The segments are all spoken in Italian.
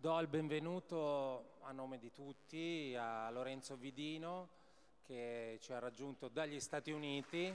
Do il benvenuto a nome di tutti a Lorenzo Vidino che ci ha raggiunto dagli Stati Uniti.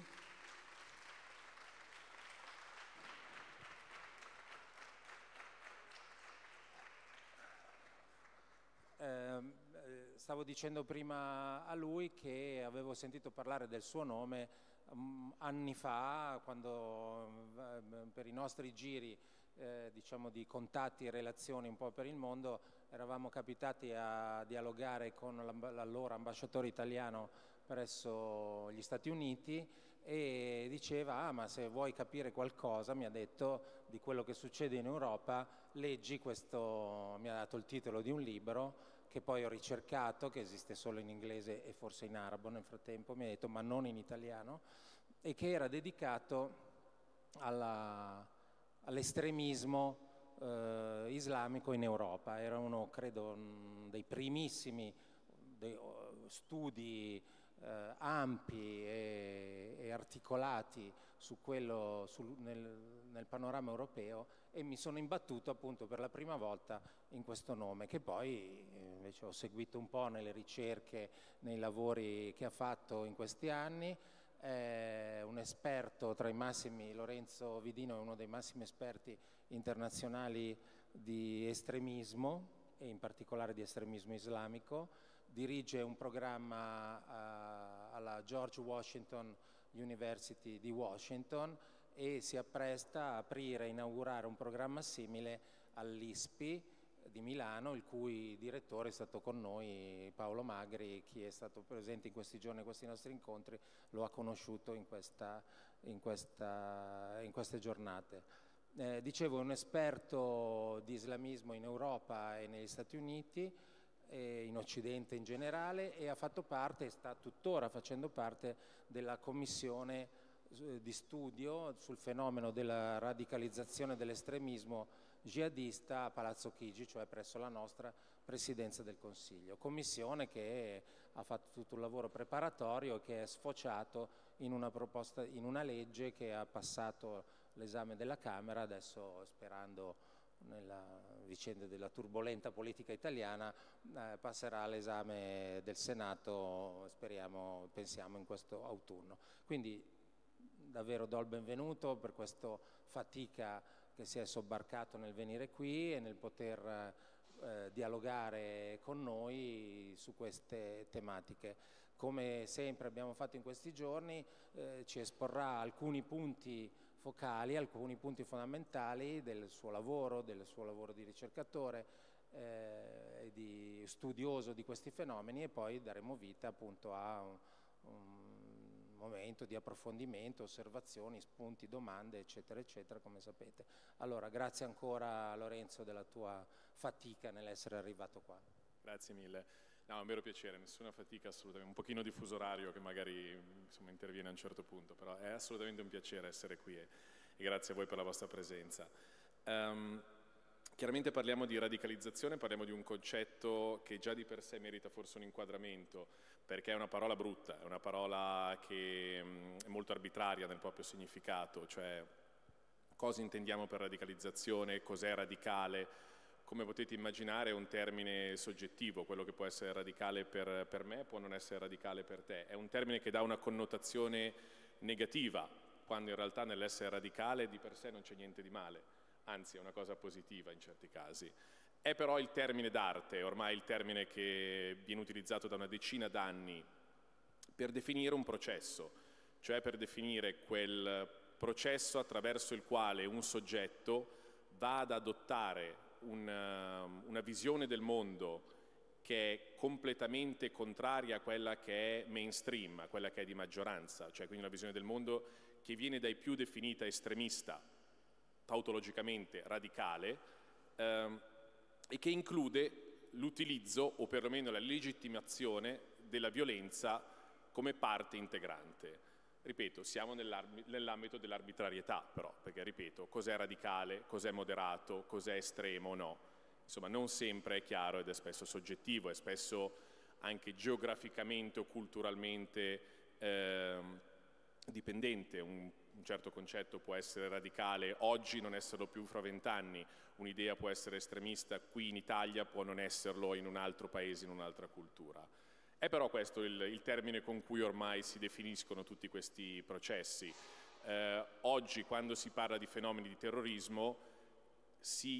Ehm, eh, stavo dicendo prima a lui che avevo sentito parlare del suo nome um, anni fa, quando uh, per i nostri giri eh, diciamo di contatti e relazioni un po' per il mondo, eravamo capitati a dialogare con l'allora ambasciatore italiano presso gli Stati Uniti e diceva ah ma se vuoi capire qualcosa mi ha detto di quello che succede in Europa leggi questo mi ha dato il titolo di un libro che poi ho ricercato che esiste solo in inglese e forse in arabo nel frattempo mi ha detto ma non in italiano e che era dedicato alla all'estremismo eh, islamico in Europa. Era uno, credo, dei primissimi dei, studi eh, ampi e, e, articolati su quello, su, nel, nel, panorama europeo e mi sono imbattuto appunto per la prima volta in questo nome che poi invece ho seguito un po' nelle ricerche, nei lavori che ha fatto in questi anni è un esperto tra i massimi, Lorenzo Vidino è uno dei massimi esperti internazionali di estremismo e in particolare di estremismo islamico, dirige un programma uh, alla George Washington University di Washington e si appresta a aprire e inaugurare un programma simile all'ISPI di Milano, il cui direttore è stato con noi, Paolo Magri, chi è stato presente in questi giorni, in questi nostri incontri, lo ha conosciuto in, questa, in, questa, in queste giornate. Eh, dicevo, è un esperto di islamismo in Europa e negli Stati Uniti, in Occidente in generale e ha fatto parte, e sta tuttora facendo parte della commissione eh, di studio sul fenomeno della radicalizzazione dell'estremismo jihadista a Palazzo Chigi, cioè presso la nostra Presidenza del Consiglio. Commissione che ha fatto tutto un lavoro preparatorio e che è sfociato in una, proposta, in una legge che ha passato l'esame della Camera, adesso sperando nella vicenda della turbolenta politica italiana eh, passerà all'esame del Senato, speriamo, pensiamo in questo autunno. Quindi davvero do il benvenuto per questa fatica che si è sobbarcato nel venire qui e nel poter eh, dialogare con noi su queste tematiche. Come sempre abbiamo fatto in questi giorni, eh, ci esporrà alcuni punti focali, alcuni punti fondamentali del suo lavoro, del suo lavoro di ricercatore, eh, di studioso di questi fenomeni e poi daremo vita appunto a un, un momento di approfondimento, osservazioni, spunti, domande, eccetera, eccetera, come sapete. Allora, grazie ancora Lorenzo della tua fatica nell'essere arrivato qua. Grazie mille. No, è un vero piacere, nessuna fatica assolutamente, un pochino di fuso orario che magari insomma, interviene a un certo punto, però è assolutamente un piacere essere qui e, e grazie a voi per la vostra presenza. Um, Chiaramente parliamo di radicalizzazione, parliamo di un concetto che già di per sé merita forse un inquadramento, perché è una parola brutta, è una parola che mm, è molto arbitraria nel proprio significato, cioè cosa intendiamo per radicalizzazione, cos'è radicale, come potete immaginare è un termine soggettivo, quello che può essere radicale per, per me può non essere radicale per te, è un termine che dà una connotazione negativa, quando in realtà nell'essere radicale di per sé non c'è niente di male anzi è una cosa positiva in certi casi. È però il termine d'arte, ormai il termine che viene utilizzato da una decina d'anni per definire un processo, cioè per definire quel processo attraverso il quale un soggetto va ad adottare una, una visione del mondo che è completamente contraria a quella che è mainstream, a quella che è di maggioranza, cioè quindi una visione del mondo che viene dai più definita estremista, tautologicamente radicale ehm, e che include l'utilizzo o perlomeno la legittimazione della violenza come parte integrante. Ripeto, siamo nell'ambito dell'arbitrarietà però, perché ripeto, cos'è radicale, cos'è moderato, cos'è estremo o no. Insomma, non sempre è chiaro ed è spesso soggettivo, è spesso anche geograficamente o culturalmente eh, dipendente. Un un certo concetto può essere radicale oggi, non esserlo più fra vent'anni, un'idea può essere estremista qui in Italia, può non esserlo in un altro paese, in un'altra cultura. È però questo il, il, termine con cui ormai si definiscono tutti questi processi. Eh, oggi quando si parla di fenomeni di terrorismo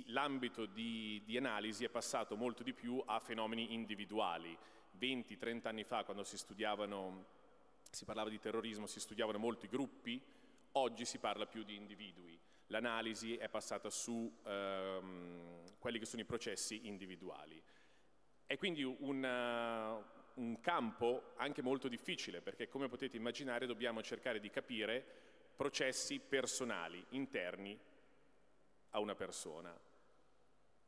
l'ambito di, di analisi è passato molto di più a fenomeni individuali. 20-30 anni fa quando si studiavano si parlava di terrorismo, si studiavano molti gruppi, oggi si parla più di individui. L'analisi è passata su ehm, quelli che sono i processi individuali. È quindi una, un campo anche molto difficile perché come potete immaginare dobbiamo cercare di capire processi personali, interni a una persona.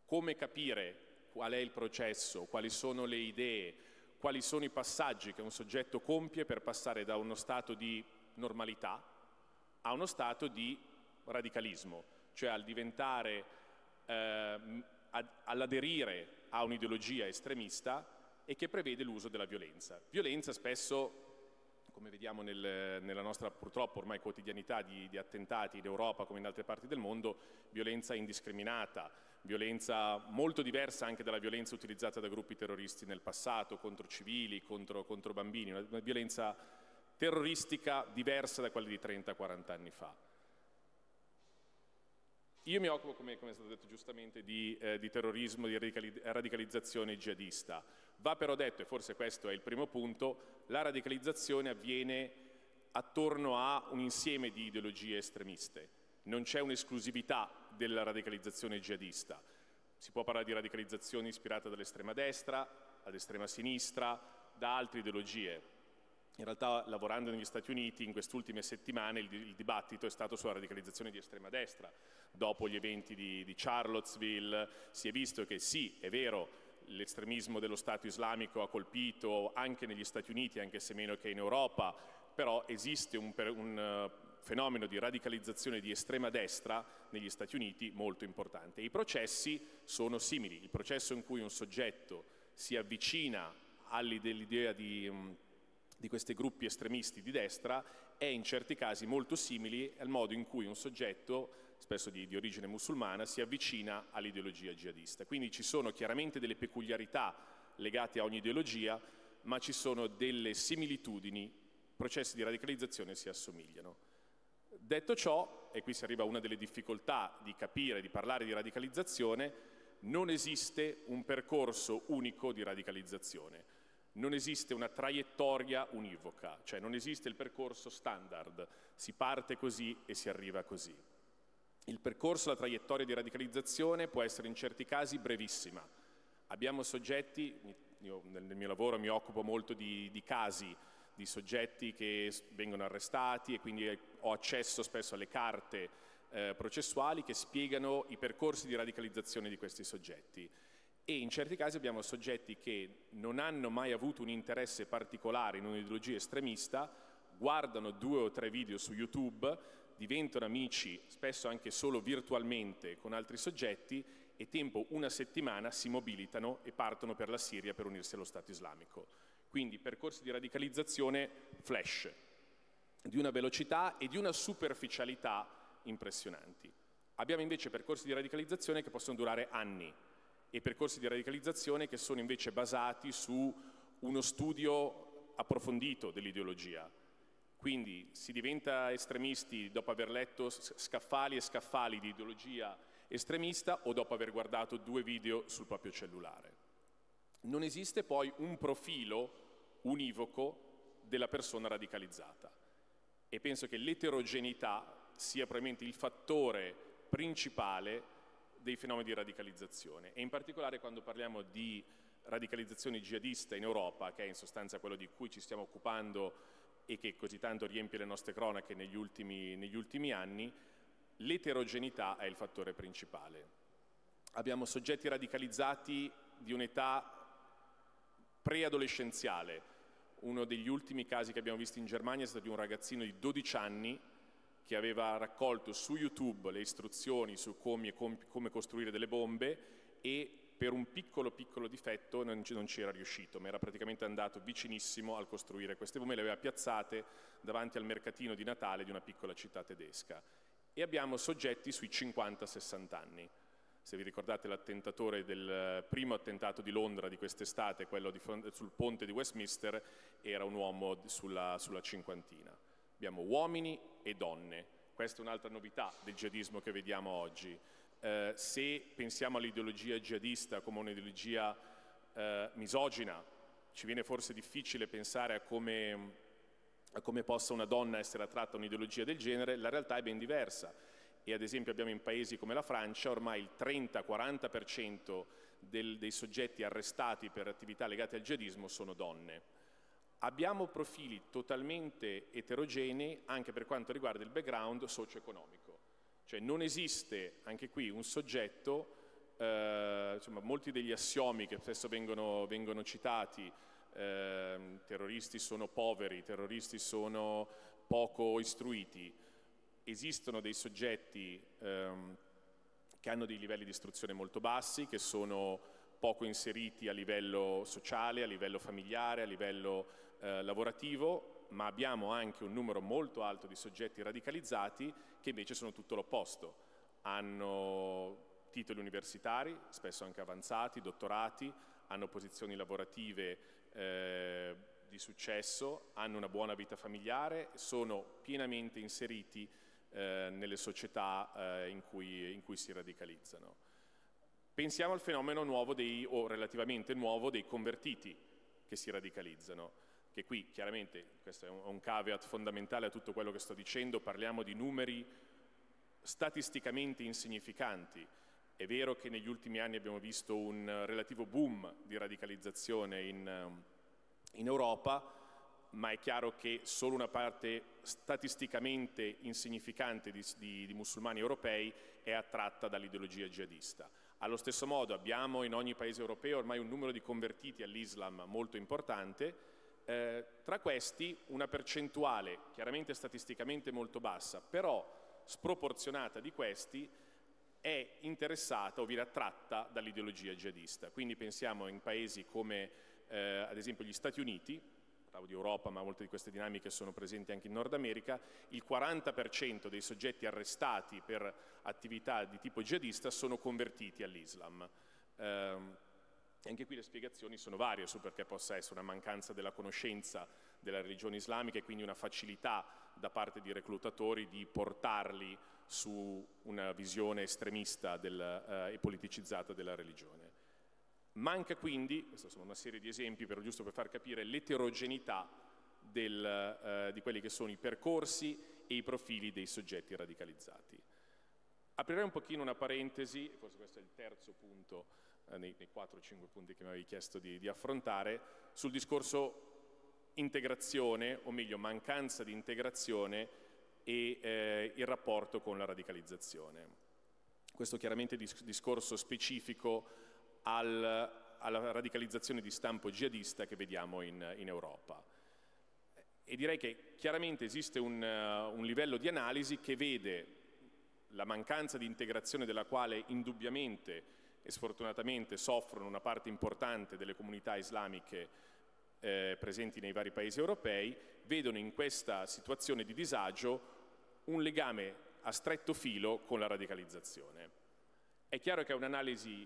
Come capire qual è il processo, quali sono le idee, quali sono i passaggi che un soggetto compie per passare da uno stato di normalità a uno stato di radicalismo, cioè al diventare, eh, all'aderire a un'ideologia estremista e che prevede l'uso della violenza. Violenza spesso, come vediamo nel, nella nostra purtroppo ormai quotidianità di, di attentati in Europa come in altre parti del mondo, violenza indiscriminata, violenza molto diversa anche dalla violenza utilizzata da gruppi terroristi nel passato, contro civili, contro, contro bambini, una violenza terroristica diversa da quella di 30-40 anni fa. Io mi occupo, come, come è stato detto giustamente, di, eh, di terrorismo, di radicalizzazione jihadista. Va però detto, e forse questo è il primo punto, la radicalizzazione avviene attorno a un insieme di ideologie estremiste. Non c'è un'esclusività della radicalizzazione jihadista. Si può parlare di radicalizzazione ispirata dall'estrema destra, all'estrema sinistra, da altre ideologie. In realtà lavorando negli Stati Uniti in queste ultime settimane il, il, dibattito è stato sulla radicalizzazione di estrema destra. Dopo gli eventi di, di Charlottesville si è visto che sì, è vero, l'estremismo dello Stato islamico ha colpito anche negli Stati Uniti, anche se meno che in Europa, però esiste un, un uh, fenomeno di radicalizzazione di estrema destra negli Stati Uniti molto importante. I processi sono simili, il processo in cui un soggetto si avvicina all'idea di... Um, di questi gruppi estremisti di destra è in certi casi molto simile al modo in cui un soggetto, spesso di, di origine musulmana, si avvicina all'ideologia jihadista. Quindi ci sono chiaramente delle peculiarità legate a ogni ideologia, ma ci sono delle similitudini, processi di radicalizzazione si assomigliano. Detto ciò, e qui si arriva a una delle difficoltà di capire, di parlare di radicalizzazione, non esiste un percorso unico di radicalizzazione non esiste una traiettoria univoca, cioè non esiste il percorso standard, si parte così e si arriva così. Il percorso, la traiettoria di radicalizzazione può essere in certi casi brevissima. Abbiamo soggetti, nel mio lavoro mi occupo molto di, di casi di soggetti che vengono arrestati e quindi ho accesso spesso alle carte eh, processuali che spiegano i percorsi di radicalizzazione di questi soggetti e in certi casi abbiamo soggetti che non hanno mai avuto un interesse particolare in un'ideologia estremista, guardano due o tre video su YouTube, diventano amici, spesso anche solo virtualmente, con altri soggetti e tempo una settimana si mobilitano e partono per la Siria per unirsi allo Stato islamico. Quindi percorsi di radicalizzazione flash, di una velocità e di una superficialità impressionanti. Abbiamo invece percorsi di radicalizzazione che possono durare anni, e percorsi di radicalizzazione che sono invece basati su uno studio approfondito dell'ideologia. Quindi si diventa estremisti dopo aver letto scaffali e scaffali di ideologia estremista o dopo aver guardato due video sul proprio cellulare. Non esiste poi un profilo univoco della persona radicalizzata e penso che l'eterogeneità sia probabilmente il fattore principale dei fenomeni di radicalizzazione e in particolare quando parliamo di radicalizzazione jihadista in Europa, che è in sostanza quello di cui ci stiamo occupando e che così tanto riempie le nostre cronache negli ultimi, negli ultimi anni, l'eterogeneità è il fattore principale. Abbiamo soggetti radicalizzati di un'età preadolescenziale. Uno degli ultimi casi che abbiamo visto in Germania è stato di un ragazzino di 12 anni che aveva raccolto su YouTube le istruzioni su come, come costruire delle bombe e per un piccolo piccolo difetto non, non c'era riuscito, ma era praticamente andato vicinissimo al costruire queste bombe, le aveva piazzate davanti al mercatino di Natale di una piccola città tedesca. E abbiamo soggetti sui 50-60 anni. Se vi ricordate l'attentatore del primo attentato di Londra di quest'estate, quello di, sul ponte di Westminster, era un uomo sulla, sulla cinquantina. Abbiamo uomini e donne. Questa è un'altra novità del jihadismo che vediamo oggi eh, se pensiamo all'ideologia jihadista come un'ideologia eh, misogina, ci viene forse difficile pensare a come, a come possa una donna essere attratta a un'ideologia del genere, la realtà è ben diversa. E ad esempio abbiamo in paesi come la Francia ormai il 30-40% dei soggetti arrestati per attività legate al jihadismo sono donne. Abbiamo profili totalmente eterogenei anche per quanto riguarda il background socio-economico. Cioè non esiste anche qui un soggetto, eh, insomma, molti degli assiomi che spesso vengono, vengono citati, eh, terroristi sono poveri, terroristi sono poco istruiti, esistono dei soggetti ehm, che hanno dei livelli di istruzione molto bassi, che sono poco inseriti a livello sociale, a livello familiare, a livello eh, lavorativo ma abbiamo anche un numero molto alto di soggetti radicalizzati che invece sono tutto l'opposto. Hanno titoli universitari, spesso anche avanzati, dottorati, hanno posizioni lavorative eh, di successo, hanno una buona vita familiare, sono pienamente inseriti eh, nelle società eh, in, cui, in, cui, si radicalizzano. Pensiamo al fenomeno nuovo dei, o relativamente nuovo dei convertiti che si radicalizzano che qui chiaramente, questo è un, caveat fondamentale a tutto quello che sto dicendo, parliamo di numeri statisticamente insignificanti. È vero che negli ultimi anni abbiamo visto un relativo boom di radicalizzazione in, in Europa, ma è chiaro che solo una parte statisticamente insignificante di, di, di, musulmani europei è attratta dall'ideologia jihadista. Allo stesso modo abbiamo in ogni paese europeo ormai un numero di convertiti all'Islam molto importante, eh, tra questi una percentuale chiaramente statisticamente molto bassa, però sproporzionata di questi è interessata o viene attratta dall'ideologia jihadista. Quindi pensiamo in paesi come eh, ad esempio gli Stati Uniti, parlavo di Europa ma molte di queste dinamiche sono presenti anche in Nord America, il 40% dei soggetti arrestati per attività di tipo jihadista sono convertiti all'Islam. Eh, anche qui le spiegazioni sono varie su perché possa essere una mancanza della conoscenza della religione islamica e quindi una facilità da parte di reclutatori di portarli su una visione estremista del, eh, e politicizzata della religione. Manca quindi, questa sono una serie di esempi per, giusto per far capire l'eterogeneità del, eh, di quelli che sono i percorsi e i profili dei soggetti radicalizzati. Aprirei un pochino una parentesi, forse questo è il terzo punto nei, nei 4-5 punti che mi avevi chiesto di, di affrontare, sul discorso integrazione, o meglio mancanza di integrazione e eh, il rapporto con la radicalizzazione. Questo chiaramente è dis discorso specifico al, alla radicalizzazione di stampo jihadista che vediamo in, in Europa. E direi che chiaramente esiste un, un livello di analisi che vede la mancanza di integrazione della quale indubbiamente e sfortunatamente soffrono una parte importante delle comunità islamiche eh, presenti nei vari paesi europei, vedono in questa situazione di disagio un legame a stretto filo con la radicalizzazione. È chiaro che è un'analisi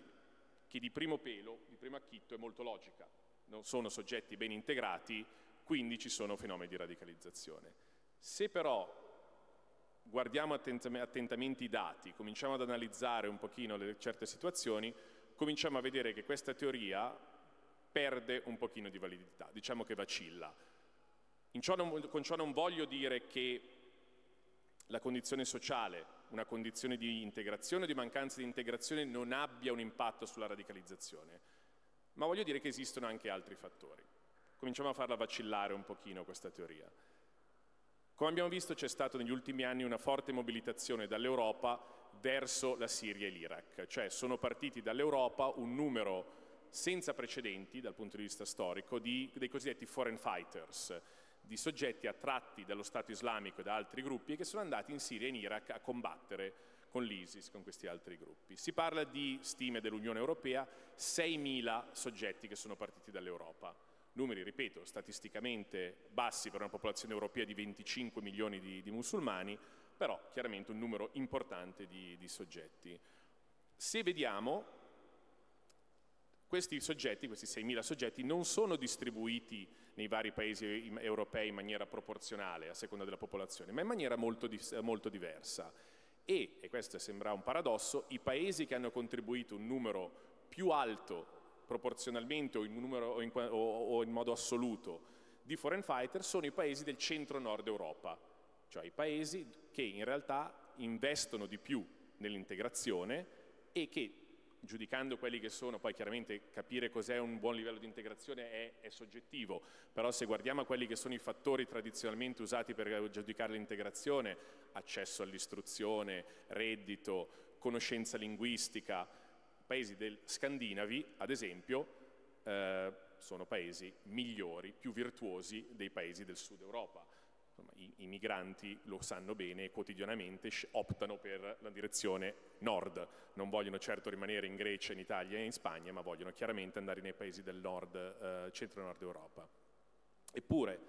che di primo pelo, di primo acchitto, è molto logica. Non sono soggetti ben integrati, quindi ci sono fenomeni di radicalizzazione. Se però guardiamo attentamente i dati, cominciamo ad analizzare un pochino le, certe situazioni, cominciamo a vedere che questa teoria perde un pochino di validità, diciamo che vacilla. Ciò non, con ciò non voglio dire che la condizione sociale, una condizione di integrazione o di mancanza di integrazione non abbia un impatto sulla radicalizzazione, ma voglio dire che esistono anche altri fattori. Cominciamo a farla vacillare un pochino questa teoria. Come abbiamo visto c'è stata negli ultimi anni una forte mobilitazione dall'Europa verso la Siria e l'Iraq, cioè sono partiti dall'Europa un numero senza precedenti dal punto di vista storico di, dei cosiddetti foreign fighters, di soggetti attratti dallo Stato islamico e da altri gruppi che sono andati in Siria e in Iraq a combattere con l'ISIS, con questi altri gruppi. Si parla di stime dell'Unione Europea, 6.000 soggetti che sono partiti dall'Europa. Numeri, ripeto, statisticamente bassi per una popolazione europea di 25 milioni di, di musulmani, però chiaramente un numero importante di, di soggetti. Se vediamo, questi soggetti, questi 6.000 soggetti, non sono distribuiti nei vari paesi europei in maniera proporzionale a seconda della popolazione, ma in maniera molto, molto diversa e, e questo sembra un paradosso, i paesi che hanno contribuito un numero più alto proporzionalmente o in, numero, o in, o, o in modo assoluto di foreign fighter sono i paesi del centro-nord Europa, cioè i paesi che in realtà investono di più nell'integrazione e che giudicando quelli che sono, poi chiaramente capire cos'è un buon livello di integrazione è, è, soggettivo, però se guardiamo a quelli che sono i fattori tradizionalmente usati per giudicare l'integrazione, accesso all'istruzione, reddito, conoscenza linguistica, paesi del scandinavi, ad esempio, eh, sono paesi migliori, più virtuosi dei paesi del sud Europa insomma, i, i, migranti lo sanno bene e quotidianamente optano per la direzione nord, non vogliono certo rimanere in Grecia, in Italia e in Spagna, ma vogliono chiaramente andare nei paesi del nord, eh, centro-nord Europa. Eppure,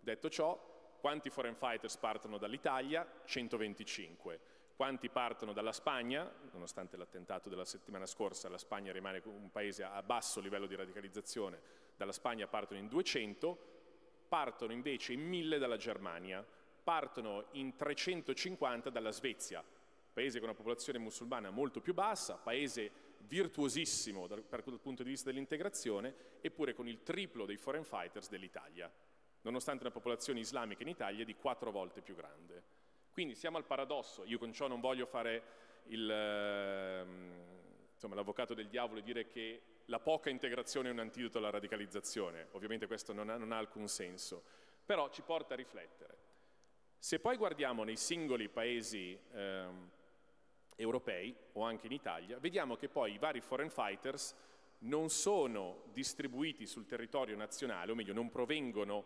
detto ciò, quanti foreign fighters partono dall'Italia? 125. Quanti partono dalla Spagna? Nonostante l'attentato della settimana scorsa, la Spagna rimane un paese a basso livello di radicalizzazione, dalla Spagna partono in 200, partono invece in 1000 dalla Germania, partono in 350 dalla Svezia, paese con una popolazione musulmana molto più bassa, paese virtuosissimo dal, dal punto di vista dell'integrazione, eppure con il triplo dei foreign fighters dell'Italia, nonostante una popolazione islamica in Italia di quattro volte più grande. Quindi siamo al paradosso, io con ciò non voglio fare ehm, l'avvocato del diavolo e dire che la poca integrazione è un antidoto alla radicalizzazione, ovviamente questo non ha, non ha alcun senso, però ci porta a riflettere. Se poi guardiamo nei singoli paesi eh, europei o anche in Italia, vediamo che poi i vari foreign fighters non sono distribuiti sul territorio nazionale, o meglio non provengono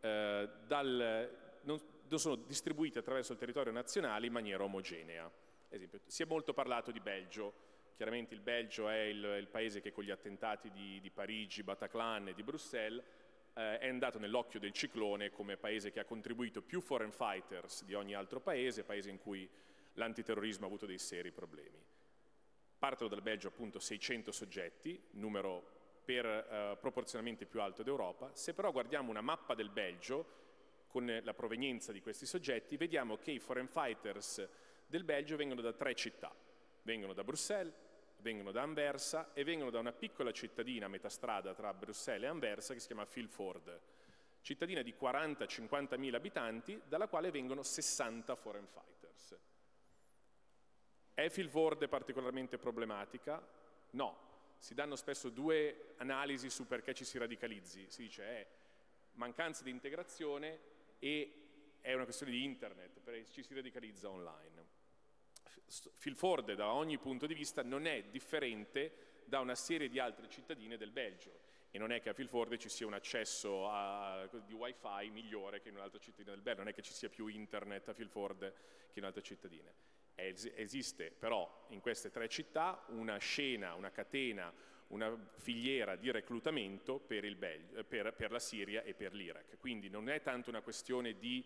eh, dal... Non, sono distribuiti attraverso il territorio nazionale in maniera omogenea. Esempio, si è molto parlato di Belgio, Chiaramente il Belgio è il, il paese che con gli attentati di, di Parigi, Bataclan e di Bruxelles eh, è andato nell'occhio del ciclone come paese che ha contribuito più foreign fighters di ogni altro paese, paese in cui l'antiterrorismo ha avuto dei seri problemi. Partono dal Belgio appunto 600 soggetti, numero per, eh, proporzionalmente più alto d'Europa. Se però guardiamo una mappa del Belgio con la provenienza di questi soggetti, vediamo che i foreign fighters del Belgio vengono da tre città. Vengono da Bruxelles, vengono da Anversa e vengono da una piccola cittadina a metà strada tra Bruxelles e Anversa che si chiama Filford, cittadina di 40-50 mila abitanti dalla quale vengono 60 foreign fighters. È Filford particolarmente problematica? No, si danno spesso due analisi su perché ci si radicalizzi, si dice è mancanza di integrazione e è una questione di internet, ci si radicalizza online. Phil Ford da ogni punto di vista non è differente da una serie di altre cittadine del Belgio e non è che a Phil Ford ci sia un accesso a, di wifi migliore che in un'altra cittadina del Belgio, non è che ci sia più internet a Phil Ford che in altre cittadine. Es esiste però in queste tre città una scena, una catena, una filiera di reclutamento per, Belgio, per, per la Siria e per l'Iraq. Quindi non è tanto una questione di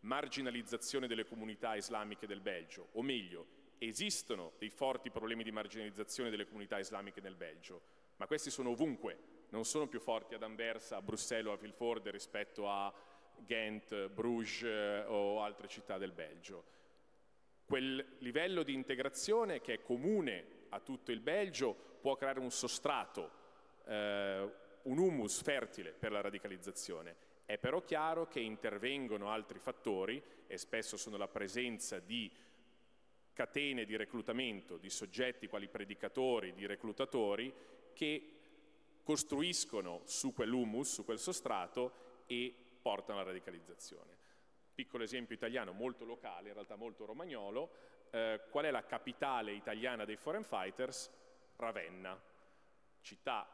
marginalizzazione delle comunità islamiche del Belgio, o meglio, esistono dei forti problemi di marginalizzazione delle comunità islamiche nel Belgio, ma questi sono ovunque, non sono più forti ad Anversa, a Bruxelles o a Vilforde rispetto a Ghent, Bruges eh, o altre città del Belgio. Quel livello di integrazione che è comune a tutto il Belgio può creare un sostrato, eh, un humus fertile per la radicalizzazione è però chiaro che intervengono altri fattori e spesso sono la presenza di catene di reclutamento, di soggetti quali predicatori, di reclutatori che costruiscono su quell'humus, su quel sostrato e portano alla radicalizzazione. Piccolo esempio italiano molto locale, in realtà molto romagnolo, eh, qual è la capitale italiana dei foreign fighters? Ravenna, città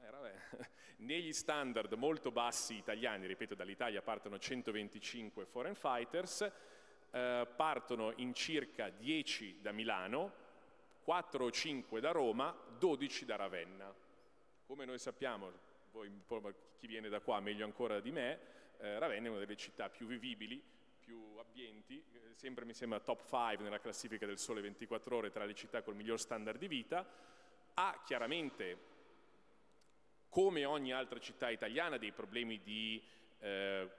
eh, negli standard molto bassi italiani, ripeto dall'Italia partono 125 foreign fighters, eh, partono in circa 10 da Milano, 4 o 5 da Roma, 12 da Ravenna. Come noi sappiamo, voi, chi viene da qua meglio ancora di me, eh, Ravenna è una delle città più vivibili, più ambienti, eh, sempre mi sembra top 5 nella classifica del Sole 24 ore tra le città col miglior standard di vita, ha chiaramente, come ogni altra città italiana, dei problemi di, eh,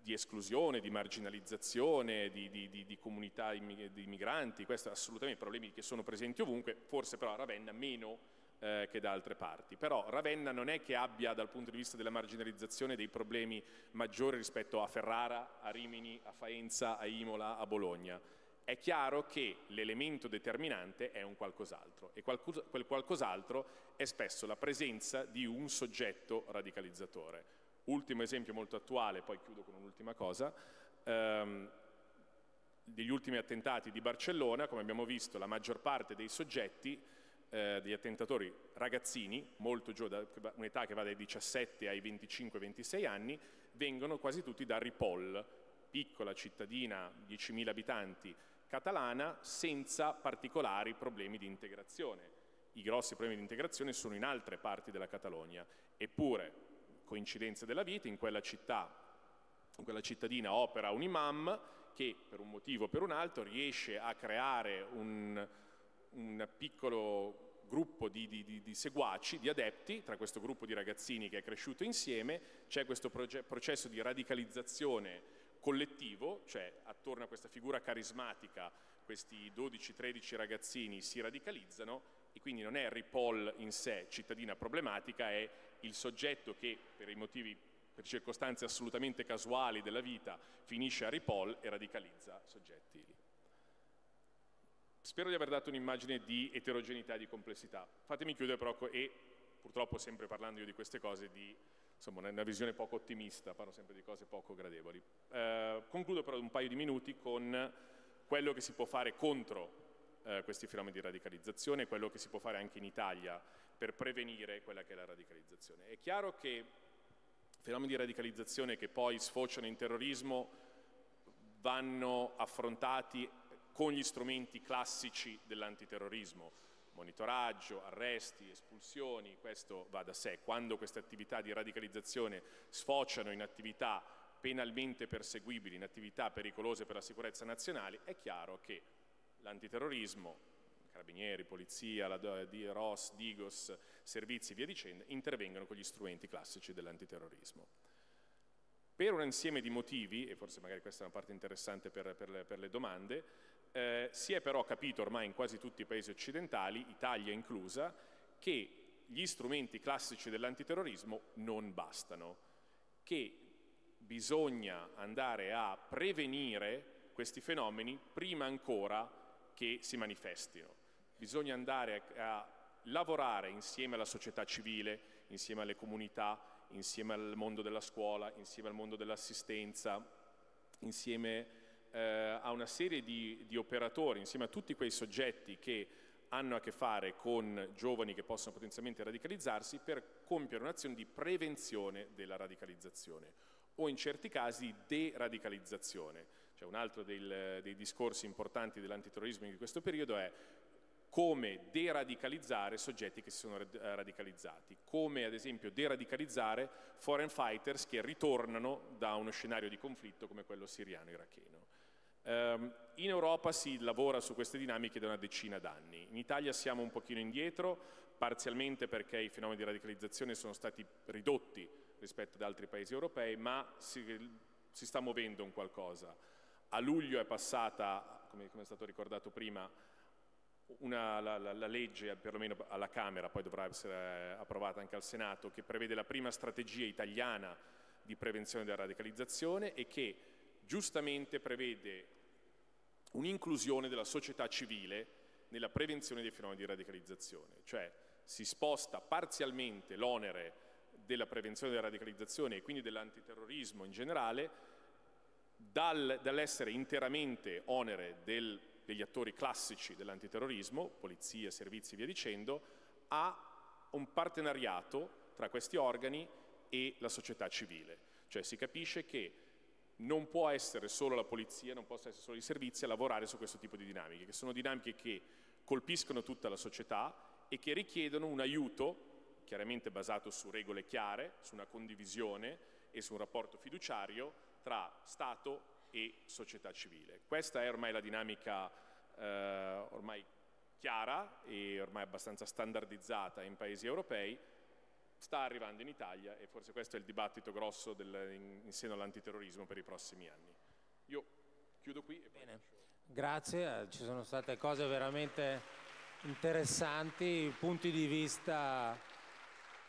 di esclusione, di marginalizzazione, di, di, di comunità di migranti, questi sono assolutamente problemi che sono presenti ovunque, forse però a Ravenna meno eh, che da altre parti. Però Ravenna non è che abbia dal punto di vista della marginalizzazione dei problemi maggiori rispetto a Ferrara, a Rimini, a Faenza, a Imola, a Bologna. È chiaro che l'elemento determinante è un qualcos'altro e quel qualcos'altro è spesso la presenza di un soggetto radicalizzatore. Ultimo esempio molto attuale, poi chiudo con un'ultima cosa, ehm, degli ultimi attentati di Barcellona, come abbiamo visto, la maggior parte dei soggetti eh, degli attentatori ragazzini, molto giovani, un'età che va dai 17 ai 25-26 anni, vengono quasi tutti da Ripoll, piccola cittadina, 10.000 abitanti, catalana, senza particolari problemi di integrazione. I grossi problemi di integrazione sono in altre parti della Catalogna, eppure, coincidenza della vita, in quella città, in quella cittadina opera un imam che per un motivo o per un altro riesce a creare un, un piccolo gruppo di, di, di, seguaci, di adepti, tra questo gruppo di ragazzini che è cresciuto insieme, c'è questo processo di radicalizzazione collettivo, cioè attorno a questa figura carismatica questi 12-13 ragazzini si radicalizzano e quindi non è Ripoll in sé cittadina problematica, è il soggetto che per i motivi, per circostanze assolutamente casuali della vita finisce a Ripoll e radicalizza soggetti lì. Spero di aver dato un'immagine di eterogeneità e di complessità. Fatemi chiudere però, e purtroppo sempre parlando io di queste cose, di insomma, una visione poco ottimista, parlo sempre di cose poco gradevoli. Eh, concludo però un paio di minuti con quello che si può fare contro eh, questi fenomeni di radicalizzazione quello che si può fare anche in Italia per prevenire quella che è la radicalizzazione. È chiaro che fenomeni di radicalizzazione che poi sfociano in terrorismo vanno affrontati con gli strumenti classici dell'antiterrorismo, monitoraggio, arresti, espulsioni, questo va da sé. Quando queste attività di radicalizzazione sfociano in attività penalmente perseguibili, in attività pericolose per la sicurezza nazionale, è chiaro che l'antiterrorismo, carabinieri, polizia, la ROS, Digos, servizi via dicendo, intervengono con gli strumenti classici dell'antiterrorismo. Per un insieme di motivi, e forse magari questa è una parte interessante per, per, le, per le domande, eh, si è però capito ormai in quasi tutti i paesi occidentali, Italia inclusa, che gli strumenti classici dell'antiterrorismo non bastano, che bisogna andare a prevenire questi fenomeni prima ancora che si manifestino. Bisogna andare a, a lavorare insieme alla società civile, insieme alle comunità, insieme al mondo della scuola, insieme al mondo dell'assistenza, insieme eh, a una serie di, di operatori, insieme a tutti quei soggetti che hanno a che fare con giovani che possono potenzialmente radicalizzarsi per compiere un'azione di prevenzione della radicalizzazione o in certi casi deradicalizzazione. Cioè un altro del, dei discorsi importanti dell'antiterrorismo di questo periodo è come deradicalizzare soggetti che si sono radicalizzati, come ad esempio deradicalizzare foreign fighters che ritornano da uno scenario di conflitto come quello siriano-iracheno. Um, in Europa si lavora su queste dinamiche da una decina d'anni, in Italia siamo un pochino indietro, parzialmente perché i fenomeni di radicalizzazione sono stati ridotti rispetto ad altri paesi europei, ma si, si sta muovendo un qualcosa. A luglio è passata, come, come è stato ricordato prima, una, la, la, la, legge, perlomeno alla Camera, poi dovrà essere approvata anche al Senato, che prevede la prima strategia italiana di prevenzione della radicalizzazione e che giustamente prevede un'inclusione della società civile nella prevenzione dei fenomeni di radicalizzazione, cioè si sposta parzialmente l'onere della prevenzione della radicalizzazione e quindi dell'antiterrorismo in generale dal, dall'essere interamente onere del, degli attori classici dell'antiterrorismo, polizia, servizi e via dicendo, a un partenariato tra questi organi e la società civile. Cioè si capisce che non può essere solo la polizia, non possono essere solo i servizi a lavorare su questo tipo di dinamiche, che sono dinamiche che colpiscono tutta la società e che richiedono un aiuto, chiaramente basato su regole chiare, su una condivisione e su un rapporto fiduciario tra Stato e società civile. Questa è ormai la dinamica eh, ormai chiara e ormai abbastanza standardizzata in paesi europei, sta arrivando in Italia e forse questo è il dibattito grosso del, in, in, seno all'antiterrorismo per i prossimi anni. Io chiudo qui. Bene. Grazie, ci sono state cose veramente interessanti, punti di vista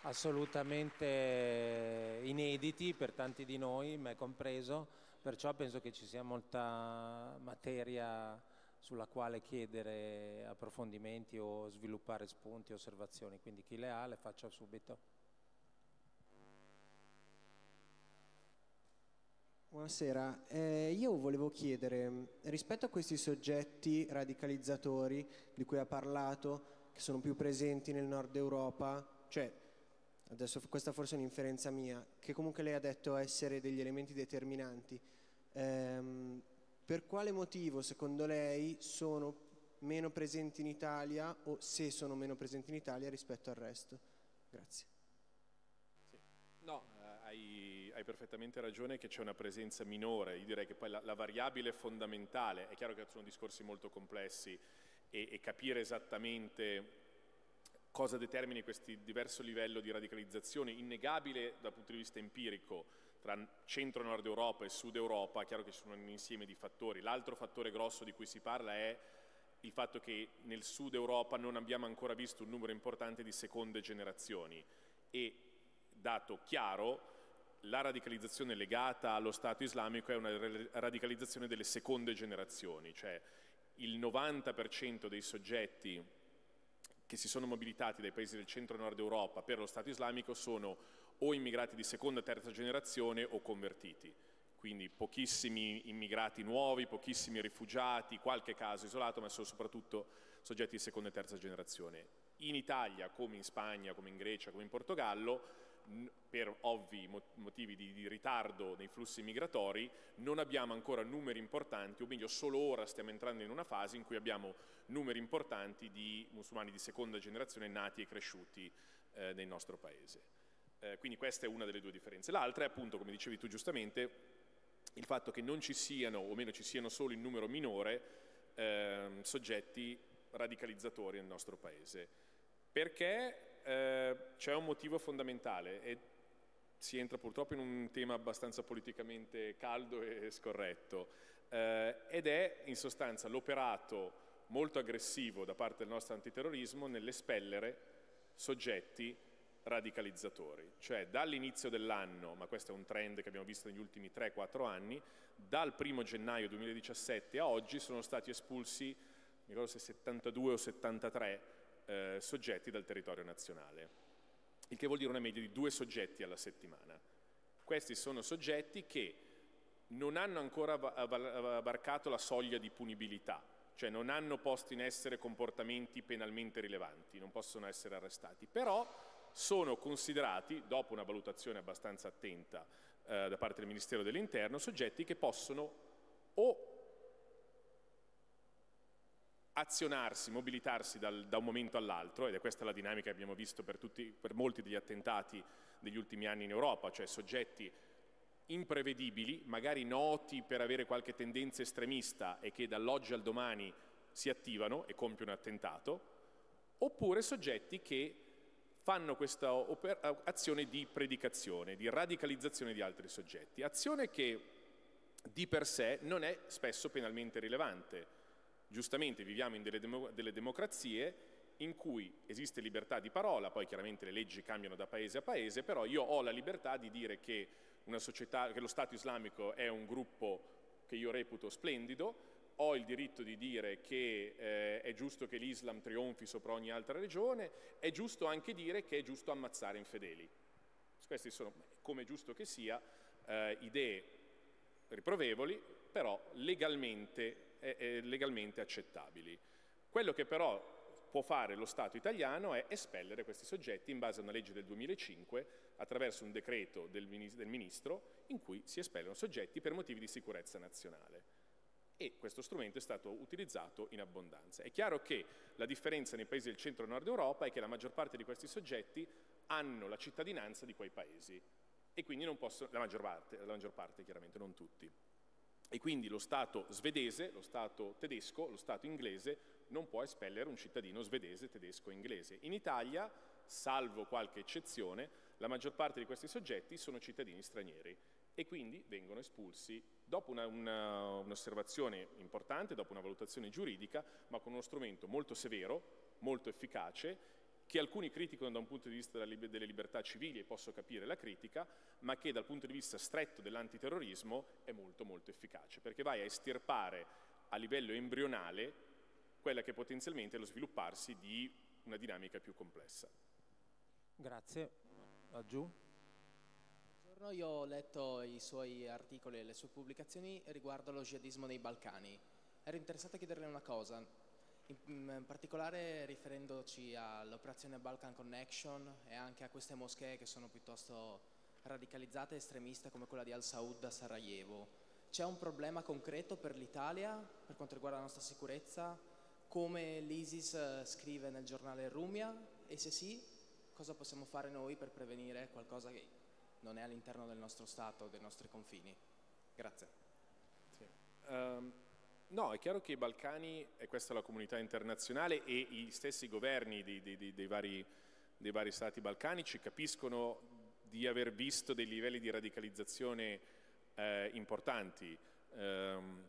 assolutamente inediti per tanti di noi, me compreso, perciò penso che ci sia molta materia sulla quale chiedere approfondimenti o sviluppare spunti, osservazioni, quindi chi le ha le faccia subito. Buonasera, eh, io volevo chiedere, rispetto a questi soggetti radicalizzatori di cui ha parlato, che sono più presenti nel nord Europa, cioè, adesso questa forse è un'inferenza mia, che comunque lei ha detto essere degli elementi determinanti, ehm, per quale motivo secondo lei sono meno presenti in Italia o se sono meno presenti in Italia rispetto al resto? Grazie. No, hai perfettamente ragione che c'è una presenza minore, io direi che poi la, la, variabile fondamentale, è chiaro che sono discorsi molto complessi e, e capire esattamente cosa determini questo diverso livello di radicalizzazione, innegabile dal punto di vista empirico, tra centro-nord Europa e sud Europa, è chiaro che ci sono un insieme di fattori. L'altro fattore grosso di cui si parla è il fatto che nel sud Europa non abbiamo ancora visto un numero importante di seconde generazioni e, dato chiaro, la radicalizzazione legata allo Stato islamico è una radicalizzazione delle seconde generazioni, cioè il 90% dei soggetti che si sono mobilitati dai paesi del centro-nord Europa per lo Stato islamico sono o immigrati di seconda e terza generazione o convertiti. Quindi pochissimi immigrati nuovi, pochissimi rifugiati, qualche caso isolato, ma sono soprattutto soggetti di seconda e terza generazione. In Italia, come in Spagna, come in Grecia, come in Portogallo, per ovvi motivi di, ritardo nei flussi migratori, non abbiamo ancora numeri importanti, o meglio solo ora stiamo entrando in una fase in cui abbiamo numeri importanti di musulmani di seconda generazione nati e cresciuti eh, nel nostro paese. Eh, quindi questa è una delle due differenze. L'altra è appunto, come dicevi tu giustamente, il fatto che non ci siano, o meno ci siano solo in numero minore, eh, soggetti radicalizzatori nel nostro paese. Perché eh, c'è un motivo fondamentale e si entra purtroppo in un tema abbastanza politicamente caldo e scorretto eh, ed è in sostanza l'operato molto aggressivo da parte del nostro antiterrorismo nell'espellere soggetti radicalizzatori, cioè dall'inizio dell'anno, ma questo è un trend che abbiamo visto negli ultimi 3-4 anni, dal 1 gennaio 2017 a oggi sono stati espulsi, mi ricordo se 72 o 73 eh, soggetti dal territorio nazionale, il che vuol dire una media di due soggetti alla settimana. Questi sono soggetti che non hanno ancora varcato la soglia di punibilità, cioè non hanno posto in essere comportamenti penalmente rilevanti, non possono essere arrestati, però sono considerati, dopo una valutazione abbastanza attenta eh, da parte del Ministero dell'Interno, soggetti che possono o azionarsi, mobilitarsi dal, da un momento all'altro, ed è questa la dinamica che abbiamo visto per, tutti, per molti degli attentati degli ultimi anni in Europa, cioè soggetti imprevedibili, magari noti per avere qualche tendenza estremista e che dall'oggi al domani si attivano e compiono attentato, oppure soggetti che fanno questa azione di predicazione, di radicalizzazione di altri soggetti, azione che di per sé non è spesso penalmente rilevante, Giustamente viviamo in delle, demo, delle democrazie in cui esiste libertà di parola, poi chiaramente le leggi cambiano da paese a paese, però io ho la libertà di dire che, società, che lo Stato islamico è un gruppo che io reputo splendido, ho il diritto di dire che eh, è giusto che l'Islam trionfi sopra ogni altra religione, è giusto anche dire che è giusto ammazzare infedeli. Queste sono, come giusto che sia, eh, idee riprovevoli, però legalmente legalmente accettabili. Quello che però può fare lo Stato italiano è espellere questi soggetti in base a una legge del 2005 attraverso un decreto del, Ministro in cui si espellono soggetti per motivi di sicurezza nazionale e questo strumento è stato utilizzato in abbondanza. È chiaro che la differenza nei paesi del centro e nord Europa è che la maggior parte di questi soggetti hanno la cittadinanza di quei paesi e quindi non possono, la maggior parte, la maggior parte chiaramente, non tutti. E quindi lo Stato svedese, lo Stato tedesco, lo Stato inglese non può espellere un cittadino svedese, tedesco o inglese. In Italia, salvo qualche eccezione, la maggior parte di questi soggetti sono cittadini stranieri e quindi vengono espulsi dopo un'osservazione importante, dopo una valutazione giuridica, ma con uno strumento molto severo, molto efficace, che alcuni criticano da un punto di vista delle libertà civili, e posso capire la critica, ma che dal punto di vista stretto dell'antiterrorismo è molto molto efficace, perché vai a estirpare a livello embrionale quella che potenzialmente è lo svilupparsi di una dinamica più complessa. Grazie. Laggiù. Buongiorno, io ho letto i suoi articoli e le sue pubblicazioni riguardo allo jihadismo nei Balcani. Ero interessato a chiederle una cosa, in, particolare riferendoci all'operazione Balkan Connection e anche a queste moschee che sono piuttosto radicalizzate e estremiste come quella di Al Saud a Sarajevo. C'è un problema concreto per l'Italia per quanto riguarda la nostra sicurezza, come l'ISIS eh, scrive nel giornale Rumia e se sì, cosa possiamo fare noi per prevenire qualcosa che non è all'interno del nostro Stato, dei nostri confini. Grazie. Sì. Um, no, è chiaro che i Balcani, e questa è la comunità internazionale e gli stessi governi di, di, dei, vari, dei, vari, Stati balcanici capiscono di aver visto dei livelli di radicalizzazione eh, importanti. Um,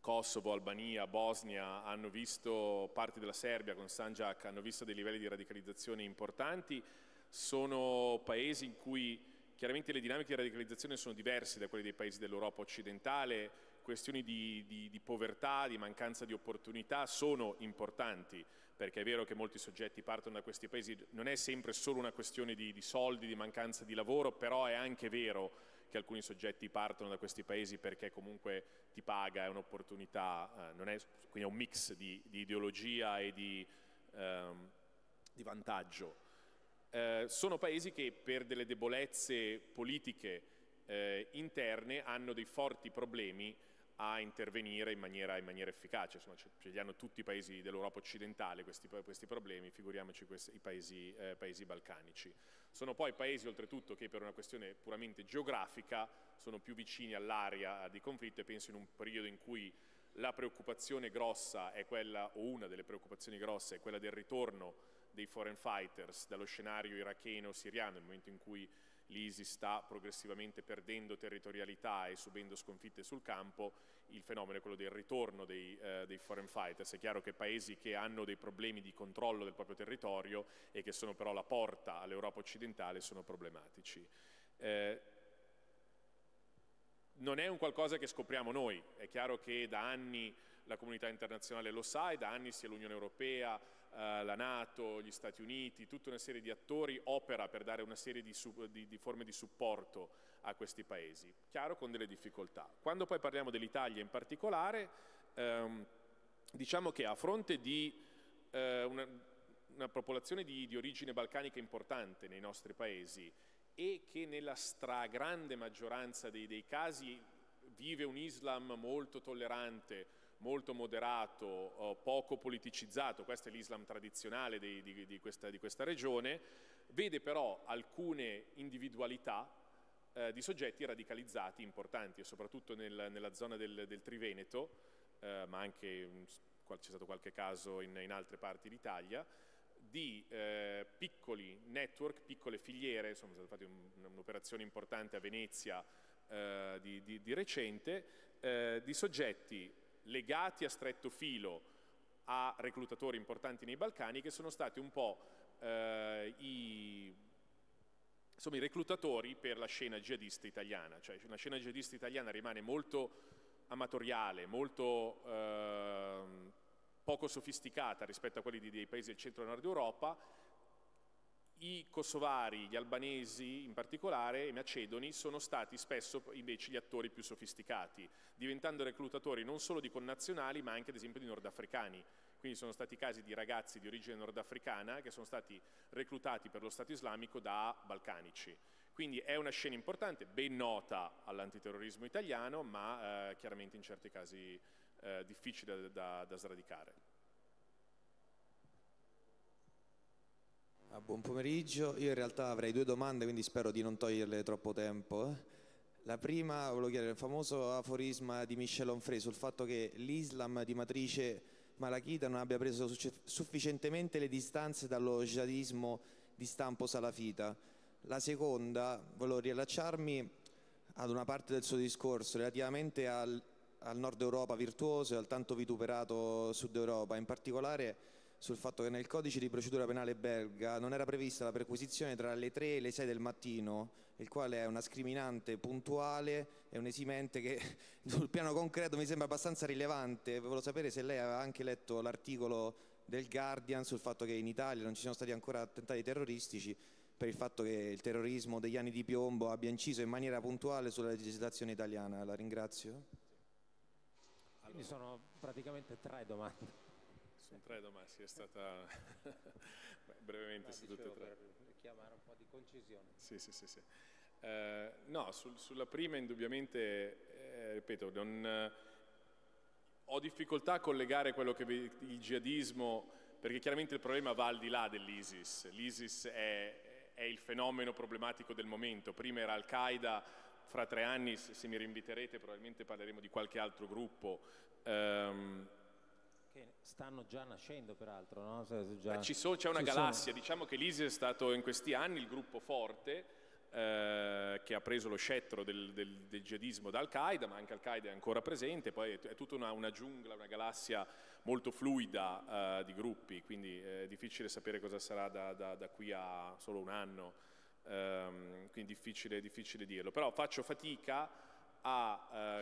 Kosovo, Albania, Bosnia hanno visto, parti della Serbia con Sanjak hanno visto dei livelli di radicalizzazione importanti, sono paesi in cui Chiaramente le dinamiche di radicalizzazione sono diverse da quelle dei paesi dell'Europa occidentale, questioni di, di, di, povertà, di mancanza di opportunità sono importanti, perché è vero che molti soggetti partono da questi paesi, non è sempre solo una questione di, di soldi, di mancanza di lavoro, però è anche vero che alcuni soggetti partono da questi paesi perché comunque ti paga, è un'opportunità, eh, quindi è un mix di, ideologia e di, ehm, di vantaggio. Eh, sono paesi che per delle debolezze politiche eh, interne hanno dei forti problemi a intervenire in maniera, in maniera efficace, insomma ce, li hanno tutti i paesi dell'Europa occidentale questi, questi, problemi, figuriamoci questi, i paesi, eh, paesi, balcanici. Sono poi paesi oltretutto che per una questione puramente geografica sono più vicini all'area di conflitto e penso in un periodo in cui la preoccupazione grossa è quella, o una delle preoccupazioni grosse è quella del ritorno dei foreign fighters dallo scenario iracheno-siriano, nel momento in cui l'ISIS sta progressivamente perdendo territorialità e subendo sconfitte sul campo, il fenomeno è quello del ritorno dei, eh, dei, foreign fighters. È chiaro che paesi che hanno dei problemi di controllo del proprio territorio e che sono però la porta all'Europa occidentale sono problematici. Eh, non è un qualcosa che scopriamo noi, è chiaro che da anni la comunità internazionale lo sa e da anni sia l'Unione Europea eh, la Nato, gli Stati Uniti, tutta una serie di attori opera per dare una serie di, di, di, forme di supporto a questi paesi, chiaro con delle difficoltà. Quando poi parliamo dell'Italia in particolare, ehm, diciamo che a fronte di eh, una, una, popolazione di, di origine balcanica importante nei nostri paesi e che nella stragrande maggioranza dei, dei casi vive un Islam molto tollerante, molto moderato, poco politicizzato, questo è l'Islam tradizionale di, di, di, questa, di, questa, regione, vede però alcune individualità eh, di soggetti radicalizzati importanti e soprattutto nel, nella zona del, del Triveneto, eh, ma anche c'è stato qualche caso in, in altre parti d'Italia, di eh, piccoli network, piccole filiere, insomma è stata fatta un'operazione importante a Venezia eh, di, di, di, recente, eh, di soggetti legati a stretto filo a reclutatori importanti nei Balcani che sono stati un po' eh, i, insomma, i, reclutatori per la scena jihadista italiana, cioè la scena jihadista italiana rimane molto amatoriale, molto eh, poco sofisticata rispetto a quelli dei paesi del centro e nord Europa, i kosovari, gli albanesi in particolare, i macedoni, sono stati spesso invece gli attori più sofisticati, diventando reclutatori non solo di connazionali ma anche ad esempio di nordafricani. Quindi sono stati casi di ragazzi di origine nordafricana che sono stati reclutati per lo Stato islamico da balcanici. Quindi è una scena importante, ben nota all'antiterrorismo italiano, ma eh, chiaramente in certi casi eh, difficile da, da sradicare. Ah, buon pomeriggio, io in realtà avrei due domande, quindi spero di non toglierle troppo tempo. Eh. La prima, volevo chiedere il famoso aforisma di Michel Onfray sul fatto che l'Islam di matrice malachita non abbia preso sufficientemente le distanze dallo jihadismo di stampo salafita. La seconda, volevo riallacciarmi ad una parte del suo discorso relativamente al, al nord Europa virtuoso e al tanto vituperato sud Europa, in particolare sul fatto che nel codice di procedura penale belga non era prevista la perquisizione tra le 3 e le 6 del mattino, il quale è una scriminante puntuale e un esimente che sul piano concreto mi sembra abbastanza rilevante. Volevo sapere se lei aveva anche letto l'articolo del Guardian sul fatto che in Italia non ci sono stati ancora attentati terroristici per il fatto che il terrorismo degli anni di piombo abbia inciso in maniera puntuale sulla legislazione italiana. La ringrazio. Quindi sono praticamente tre domande. Sono tre sì, è stata brevemente no, su tutte e tre. Per richiamare un po' di concisione. Sì, sì, sì. sì. Eh, no, sul, sulla prima indubbiamente, eh, ripeto, non, ho difficoltà a collegare quello che il jihadismo, perché chiaramente il problema va al di là dell'ISIS. L'ISIS è, è il fenomeno problematico del momento. Prima era Al-Qaeda, fra tre anni, se mi rinviterete, probabilmente parleremo di qualche altro gruppo. Um, che stanno già nascendo peraltro, no? Già... Beh, so, c'è una galassia, sono... diciamo che l'ISIS è stato in questi anni il gruppo forte eh, che ha preso lo scettro del, del, del jihadismo da Al-Qaeda, ma anche Al-Qaeda è ancora presente, poi è, è tutta una, una, giungla, una galassia molto fluida eh, di gruppi, quindi è difficile sapere cosa sarà da, da, da qui a solo un anno, ehm, quindi difficile, difficile dirlo, però faccio fatica a...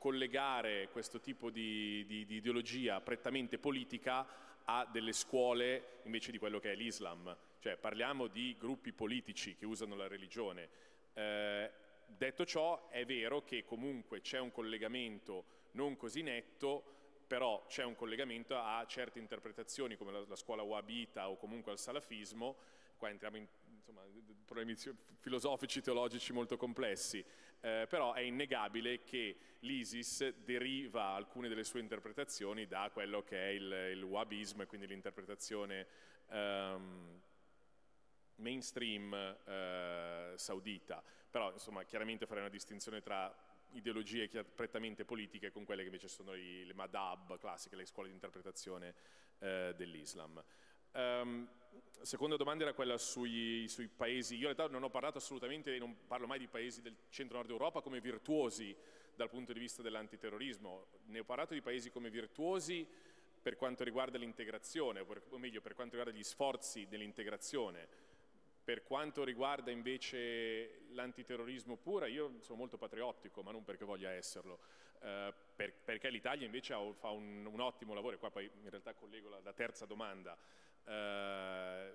Collegare questo tipo di, di, di, ideologia prettamente politica a delle scuole invece di quello che è l'Islam. Cioè parliamo di gruppi politici che usano la religione. Eh, detto ciò, è vero che comunque c'è un collegamento non così netto, però c'è un collegamento a certe interpretazioni come la, la scuola wahhabita o comunque al salafismo, qua entriamo in insomma, problemi filosofici, teologici molto complessi, eh, però è innegabile che l'ISIS deriva alcune delle sue interpretazioni da quello che è il, il wahhabismo quindi l'interpretazione um, mainstream uh, saudita. Però insomma chiaramente farei una distinzione tra ideologie prettamente politiche con quelle che invece sono i, le madhab classiche, le scuole di interpretazione uh, dell'Islam. Um, seconda domanda era quella sui, sui, paesi, io in realtà non ho parlato assolutamente, non parlo mai di paesi del centro-nord Europa come virtuosi dal punto di vista dell'antiterrorismo, ne ho parlato di paesi come virtuosi per quanto riguarda l'integrazione, o meglio per quanto riguarda gli sforzi dell'integrazione. Per quanto riguarda invece l'antiterrorismo pura, io sono molto patriottico, ma non perché voglia esserlo, eh, per, perché l'Italia invece ha, fa un, un, ottimo lavoro, e qua poi in realtà collego la, la terza domanda, eh,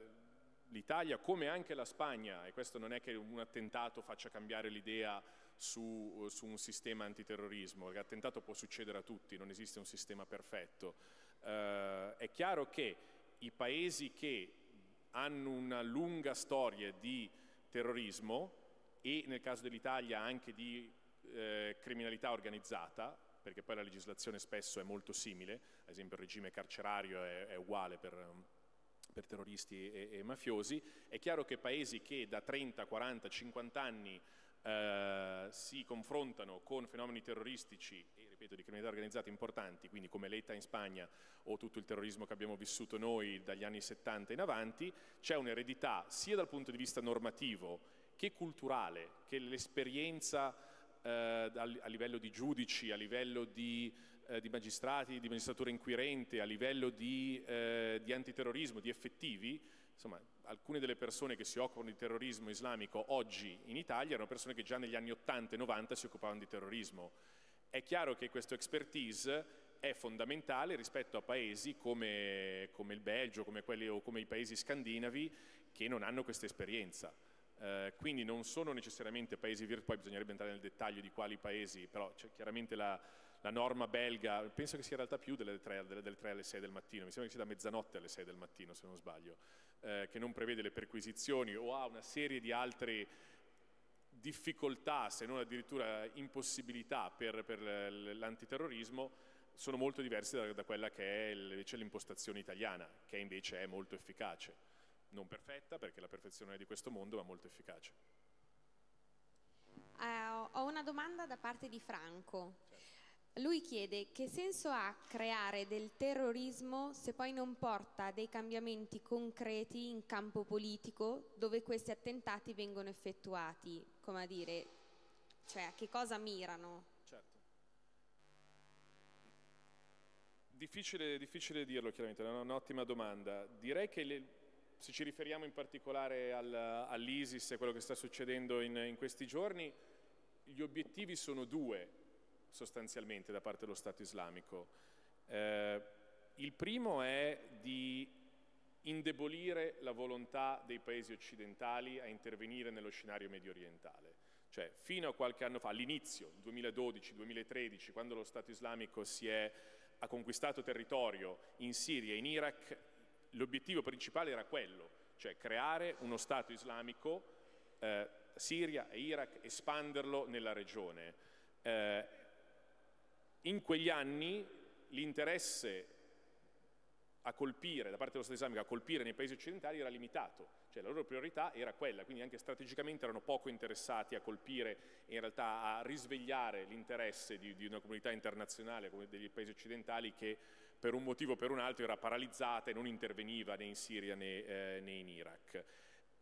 l'Italia come anche la Spagna, e questo non è che un attentato faccia cambiare l'idea su, su, un sistema antiterrorismo, l'attentato può succedere a tutti, non esiste un sistema perfetto. Eh, è chiaro che i paesi che hanno una lunga storia di terrorismo e nel caso dell'Italia anche di eh, criminalità organizzata, perché poi la legislazione spesso è molto simile, ad esempio il regime carcerario è, è uguale per per terroristi e, e, mafiosi. È chiaro che paesi che da 30, 40, 50 anni eh, si confrontano con fenomeni terroristici e ripeto di criminalità organizzata importanti, quindi come l'ETA in Spagna o tutto il terrorismo che abbiamo vissuto noi dagli anni 70 in avanti, c'è un'eredità sia dal punto di vista normativo che culturale, che l'esperienza eh, a livello di giudici, a livello di eh, di magistrati, di magistratura inquirente, a livello di, eh, di, antiterrorismo, di effettivi, insomma, alcune delle persone che si occupano di terrorismo islamico oggi in Italia erano persone che già negli anni 80 e 90 si occupavano di terrorismo. È chiaro che questo expertise è fondamentale rispetto a paesi come, come il Belgio come quelli, o come i paesi scandinavi che non hanno questa esperienza. Eh, quindi non sono necessariamente paesi virtuali, poi bisognerebbe entrare nel dettaglio di quali paesi, però c'è chiaramente la, la norma belga, penso che sia in realtà più delle 3, delle, delle 3 alle 6 del mattino, mi sembra che sia da mezzanotte alle 6 del mattino se non sbaglio, eh, che non prevede le perquisizioni o ha una serie di altre difficoltà, se non addirittura impossibilità per, per l'antiterrorismo, sono molto diverse da, da quella che è invece l'impostazione italiana, che invece è molto efficace. Non perfetta, perché la perfezione è di questo mondo, ma molto efficace. Uh, ho una domanda da parte di Franco. Lui chiede che senso ha creare del terrorismo se poi non porta dei cambiamenti concreti in campo politico dove questi attentati vengono effettuati, come a dire, cioè a che cosa mirano? Certo. Difficile, difficile dirlo chiaramente, è un'ottima domanda. Direi che le, se ci riferiamo in particolare al, all'ISIS e quello che sta succedendo in, in questi giorni, gli obiettivi sono due sostanzialmente da parte dello Stato islamico. Eh, il primo è di indebolire la volontà dei paesi occidentali a intervenire nello scenario medio orientale. Cioè, fino a qualche anno fa, all'inizio, 2012-2013, quando lo Stato islamico è, ha conquistato territorio in Siria e in Iraq, l'obiettivo principale era quello, cioè creare uno Stato islamico, eh, Siria e Iraq, espanderlo nella regione. Eh, in quegli anni l'interesse a colpire, da parte dello Stato islamico, a colpire nei paesi occidentali era limitato, cioè la loro priorità era quella, quindi anche strategicamente erano poco interessati a colpire in realtà a risvegliare l'interesse di, di, una comunità internazionale come degli paesi occidentali che per un motivo o per un altro era paralizzata e non interveniva né in Siria né, eh, né in Iraq.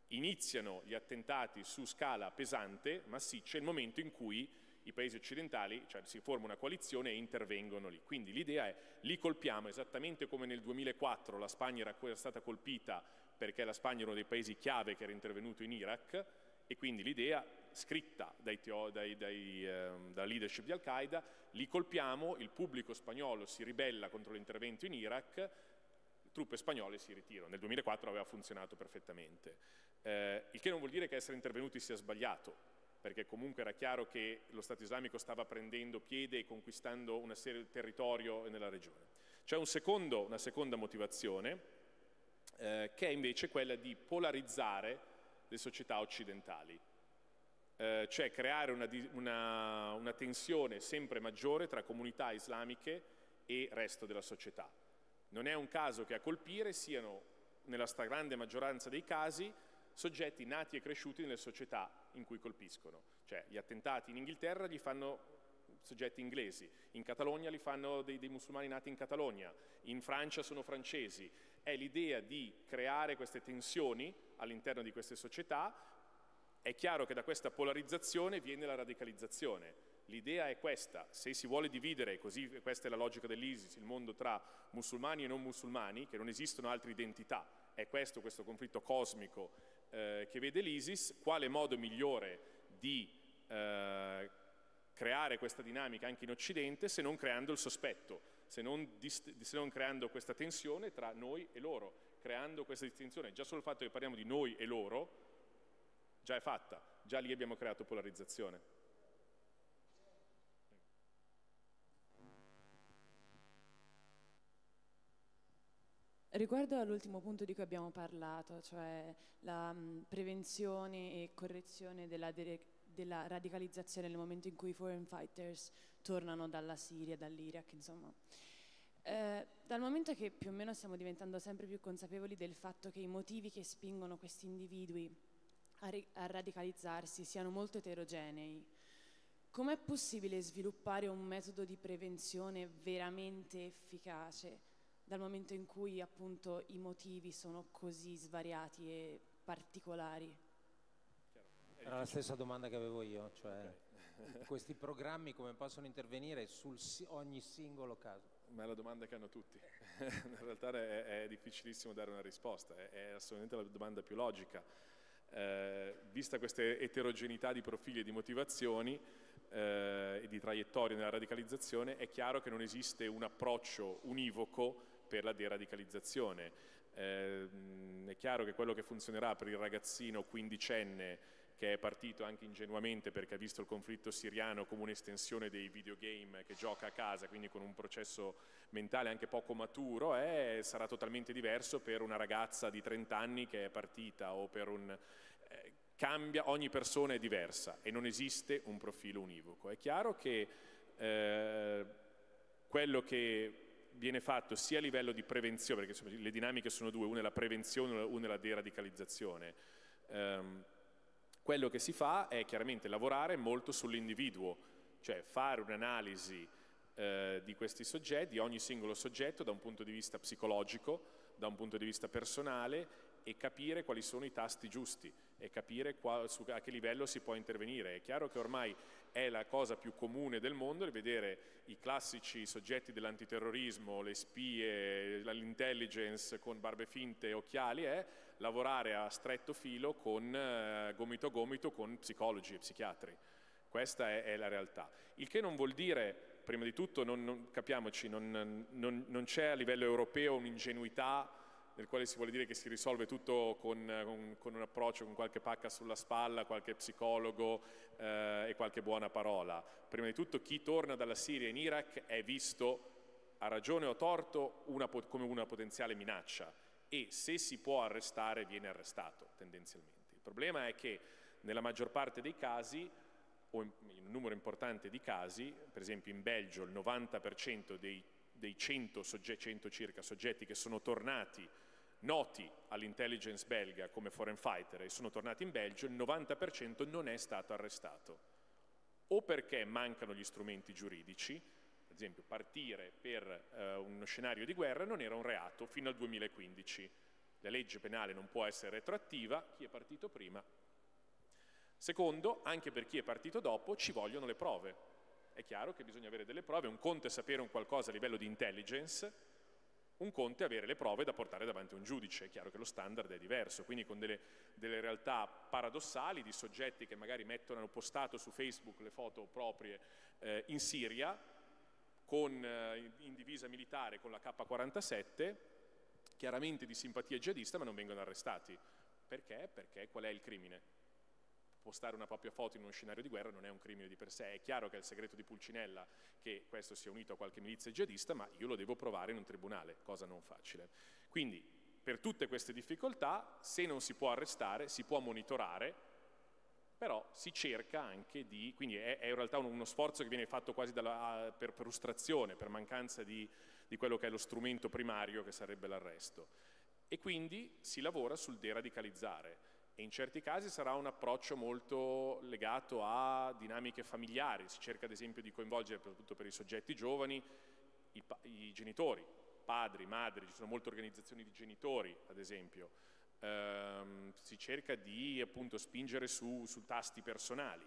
Iniziano gli attentati su scala pesante, massiccia, il momento in cui i paesi occidentali, cioè si forma una coalizione e intervengono lì. Quindi l'idea è li colpiamo esattamente come nel 2004 la Spagna era stata colpita perché la Spagna era uno dei paesi chiave che era intervenuto in Iraq e quindi l'idea scritta dai, dai, dai, eh, dalla leadership di Al-Qaeda, li colpiamo, il pubblico spagnolo si ribella contro l'intervento in Iraq, truppe spagnole si ritirano. Nel 2004 aveva funzionato perfettamente. Eh, il che non vuol dire che essere intervenuti sia sbagliato, perché comunque era chiaro che lo Stato islamico stava prendendo piede e conquistando un territorio nella regione. C'è un secondo, una seconda motivazione, eh, che è invece quella di polarizzare le società occidentali, eh, cioè creare una, una, una tensione sempre maggiore tra comunità islamiche e resto della società. Non è un caso che a colpire siano, nella stragrande maggioranza dei casi, soggetti nati e cresciuti nelle società in cui colpiscono. Cioè gli attentati in Inghilterra li fanno soggetti inglesi, in Catalogna li fanno dei, dei musulmani nati in Catalogna, in Francia sono francesi. È l'idea di creare queste tensioni all'interno di queste società. È chiaro che da questa polarizzazione viene la radicalizzazione. L'idea è questa, se si vuole dividere, così questa è la logica dell'ISIS, il mondo tra musulmani e non musulmani, che non esistono altre identità, è questo, questo conflitto cosmico eh, che vede l'ISIS, quale modo migliore di eh, creare questa dinamica anche in Occidente se non creando il sospetto, se non, se non creando questa tensione tra noi e loro, creando questa distinzione. Già solo il fatto che parliamo di noi e loro già è fatta, già lì abbiamo creato polarizzazione. Riguardo all'ultimo punto di cui abbiamo parlato, cioè la mh, prevenzione e correzione della, della, radicalizzazione nel momento in cui i foreign fighters tornano dalla Siria, dall'Iraq, insomma. Eh, dal momento che più o meno stiamo diventando sempre più consapevoli del fatto che i motivi che spingono questi individui a, a radicalizzarsi siano molto eterogenei, com'è possibile sviluppare un metodo di prevenzione veramente efficace? Dal momento in cui appunto i motivi sono così svariati e particolari. Era la stessa domanda che avevo io, cioè okay. questi programmi come possono intervenire su ogni singolo caso? Ma è la domanda che hanno tutti. In realtà è, è, difficilissimo dare una risposta, è, è assolutamente la domanda più logica. Eh, vista questa eterogeneità di profili e di motivazioni eh, e di traiettorie nella radicalizzazione, è chiaro che non esiste un approccio univoco per la deradicalizzazione. Eh, è chiaro che quello che funzionerà per il ragazzino quindicenne che è partito anche ingenuamente perché ha visto il conflitto siriano come un'estensione dei videogame che gioca a casa, quindi con un processo mentale anche poco maturo, eh, sarà totalmente diverso per una ragazza di 30 anni che è partita o per un... Eh, cambia, ogni persona è diversa e non esiste un profilo univoco. È chiaro che eh, quello che viene fatto sia a livello di prevenzione, perché insomma, le dinamiche sono due, una è la prevenzione, una è la deradicalizzazione. Um, quello che si fa è chiaramente lavorare molto sull'individuo, cioè fare un'analisi eh, di questi soggetti, di ogni singolo soggetto da un punto di vista psicologico, da un punto di vista personale e capire quali sono i tasti giusti e capire qua, su, a che livello si può intervenire. È chiaro che ormai è la cosa più comune del mondo vedere i classici soggetti dell'antiterrorismo, le spie, l'intelligence con barbe finte e occhiali, è lavorare a stretto filo con eh, gomito a gomito con psicologi e psichiatri. Questa è, è, la realtà. Il che non vuol dire, prima di tutto, non, non, capiamoci, non, non c'è a livello europeo un'ingenuità nel quale si vuole dire che si risolve tutto con, con, con un approccio, con qualche pacca sulla spalla, qualche psicologo eh, e qualche buona parola. Prima di tutto chi torna dalla Siria in Iraq è visto, a ragione o torto, una, come una potenziale minaccia e se si può arrestare viene arrestato tendenzialmente. Il problema è che nella maggior parte dei casi o in un numero importante di casi, per esempio in Belgio il 90% dei, dei 100, soggetti, 100 circa soggetti che sono tornati noti all'intelligence belga come foreign fighter e sono tornati in Belgio, il 90% non è stato arrestato. O perché mancano gli strumenti giuridici, ad esempio partire per eh, uno scenario di guerra non era un reato fino al 2015. La legge penale non può essere retroattiva, chi è partito prima. Secondo, anche per chi è partito dopo ci vogliono le prove. È chiaro che bisogna avere delle prove, un conto è sapere un qualcosa a livello di intelligence, un conto è avere le prove da portare davanti a un giudice, è chiaro che lo standard è diverso, quindi con delle, delle realtà paradossali di soggetti che magari mettono, hanno postato su Facebook le foto proprie eh, in Siria, con, eh, in divisa militare con la K-47, chiaramente di simpatia jihadista ma non vengono arrestati. Perché? Perché qual è il crimine? Postare una propria foto in uno scenario di guerra non è un crimine di per sé. È chiaro che è il segreto di Pulcinella che questo sia unito a qualche milizia jihadista, ma io lo devo provare in un tribunale, cosa non facile. Quindi, per tutte queste difficoltà, se non si può arrestare, si può monitorare, però si cerca anche di, quindi è, è in realtà uno sforzo che viene fatto quasi dalla, per frustrazione, per mancanza di, di quello che è lo strumento primario che sarebbe l'arresto. E quindi si lavora sul deradicalizzare e in certi casi sarà un approccio molto legato a dinamiche familiari, si cerca ad esempio di coinvolgere soprattutto per i soggetti giovani i, i genitori, padri, madri, ci sono molte organizzazioni di genitori ad esempio, ehm, si cerca di appunto spingere su, su tasti personali.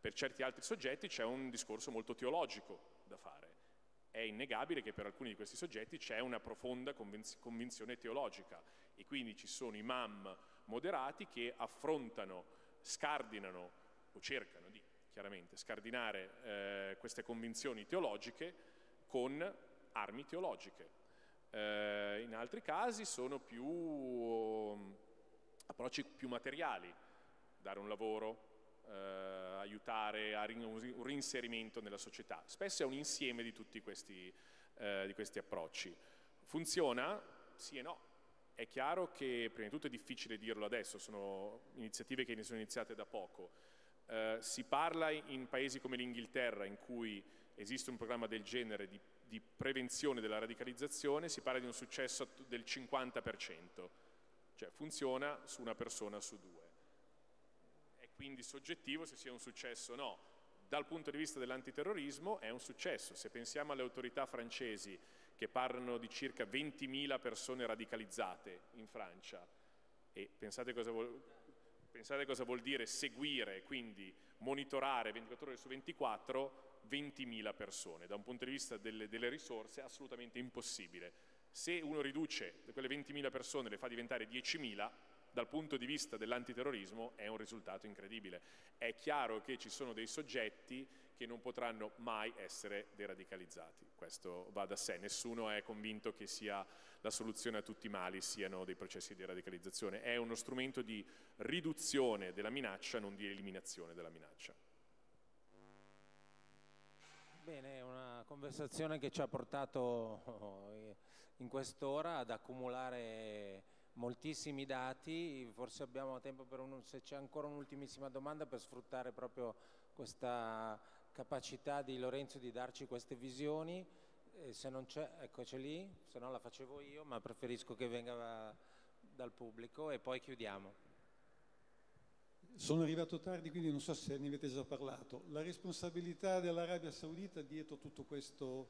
Per certi altri soggetti c'è un discorso molto teologico da fare. È innegabile che per alcuni di questi soggetti c'è una profonda convinzione teologica e quindi ci sono imam moderati che affrontano, scardinano o cercano di chiaramente scardinare eh, queste convinzioni teologiche con armi teologiche. Eh, in altri casi sono più um, approcci più materiali, dare un lavoro, eh, aiutare a rin- un reinserimento nella società. Spesso è un insieme di tutti questi, eh, di questi approcci. Funziona? Sì e no è chiaro che prima di tutto è difficile dirlo adesso, sono iniziative che sono iniziate da poco. Eh, si parla in paesi come l'Inghilterra, in cui esiste un programma del genere di, di, prevenzione della radicalizzazione, si parla di un successo del 50%, cioè funziona su una persona su due. È quindi soggettivo se sia un successo o no. Dal punto di vista dell'antiterrorismo è un successo. Se pensiamo alle autorità francesi che parlano di circa 20.000 persone radicalizzate in Francia. E pensate cosa, vuol, pensate cosa vuol dire seguire, quindi monitorare 24 ore su 24 20.000 persone. Da un punto di vista delle, delle risorse è assolutamente impossibile. Se uno riduce quelle 20.000 persone e le fa diventare 10.000, dal punto di vista dell'antiterrorismo è un risultato incredibile. È chiaro che ci sono dei soggetti che non potranno mai essere deradicalizzati. Questo va da sé, nessuno è convinto che sia la soluzione a tutti i mali, siano dei processi di radicalizzazione, è uno strumento di riduzione della minaccia, non di eliminazione della minaccia. Bene, una conversazione che ci ha portato eh, in quest'ora ad accumulare moltissimi dati, forse abbiamo tempo per un, se c'è ancora un'ultimissima domanda per sfruttare proprio questa capacità di Lorenzo di darci queste visioni, e se non c'è, eccoci lì, se no la facevo io, ma preferisco che venga dal pubblico e poi chiudiamo. Sono arrivato tardi, quindi non so se ne avete già parlato. La responsabilità dell'Arabia Saudita dietro tutto questo